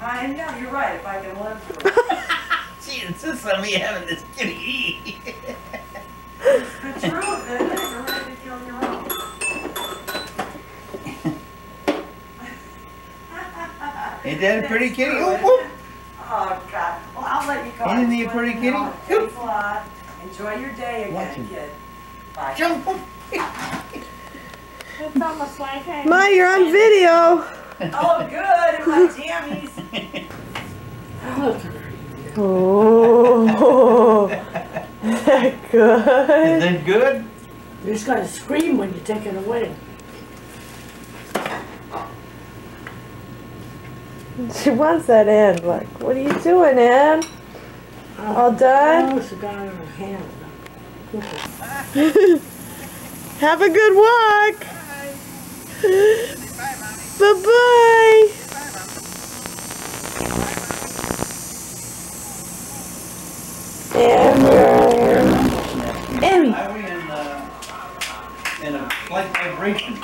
S8: I know, you're right, if I can live through it. <laughs>
S3: She insists on me having this kitty.
S8: It's the truth, isn't it? You're right to kill your own.
S3: Ain't that a pretty kitty? Whoop, whoop.
S8: Oh, God. Well, I'll let you go.
S3: Isn't he a pretty
S8: let know.
S3: kitty?
S8: Thanks a lot. Enjoy your day again, kid. Bye.
S3: Jump. <laughs>
S6: It's almost like hey.
S1: Ma, you're on video. <laughs>
S8: Oh, good, in my jammies.
S1: Oh, <laughs> that good.
S3: Is it good?
S11: You just gotta scream when you take it away.
S1: She wants that end. Like, what are you doing, Ann? Uh, All done?
S11: She got it in her hand. <laughs>
S1: Have a good walk. Bye bye. Emmy.
S3: Highway and, uh, and a slight vibration.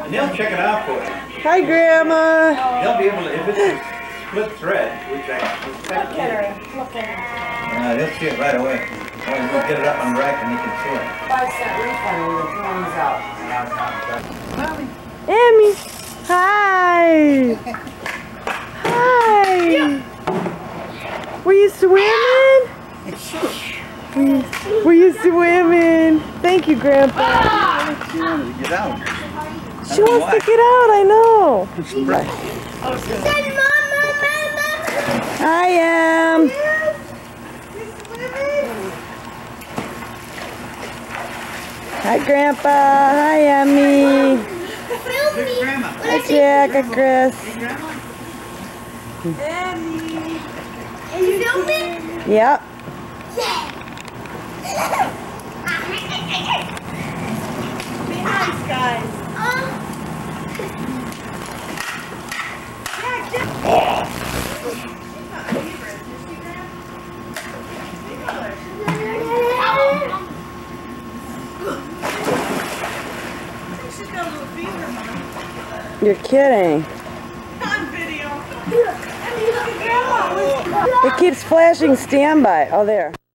S3: And they'll check it out for you.
S1: Hi, Grandma.
S3: They'll be able to, if it's a split thread, which I suspect.
S6: Look at her. Look at her.
S3: Uh, they'll see it right away. Or you go get it up on the rack and they can see it.
S8: Five cent refund when you're throwing these out.
S1: Emmy. Hi. Hi. Were you swimming? Were you, were you swimming? Thank you, Grandpa.
S3: She wanted to get out.
S1: She wants to get out, I know. I am. Hi, Grandpa. Hi, Emmy. Hi, Jack. Hi, Chris.
S6: Emmy. Are you filming?
S1: Yep. Yeah.
S6: Be nice, guys.
S1: She's got a little fever, Mom. You're kidding.
S6: On video. Emmy, look at Grandma.
S1: It keeps flashing standby. Oh, there.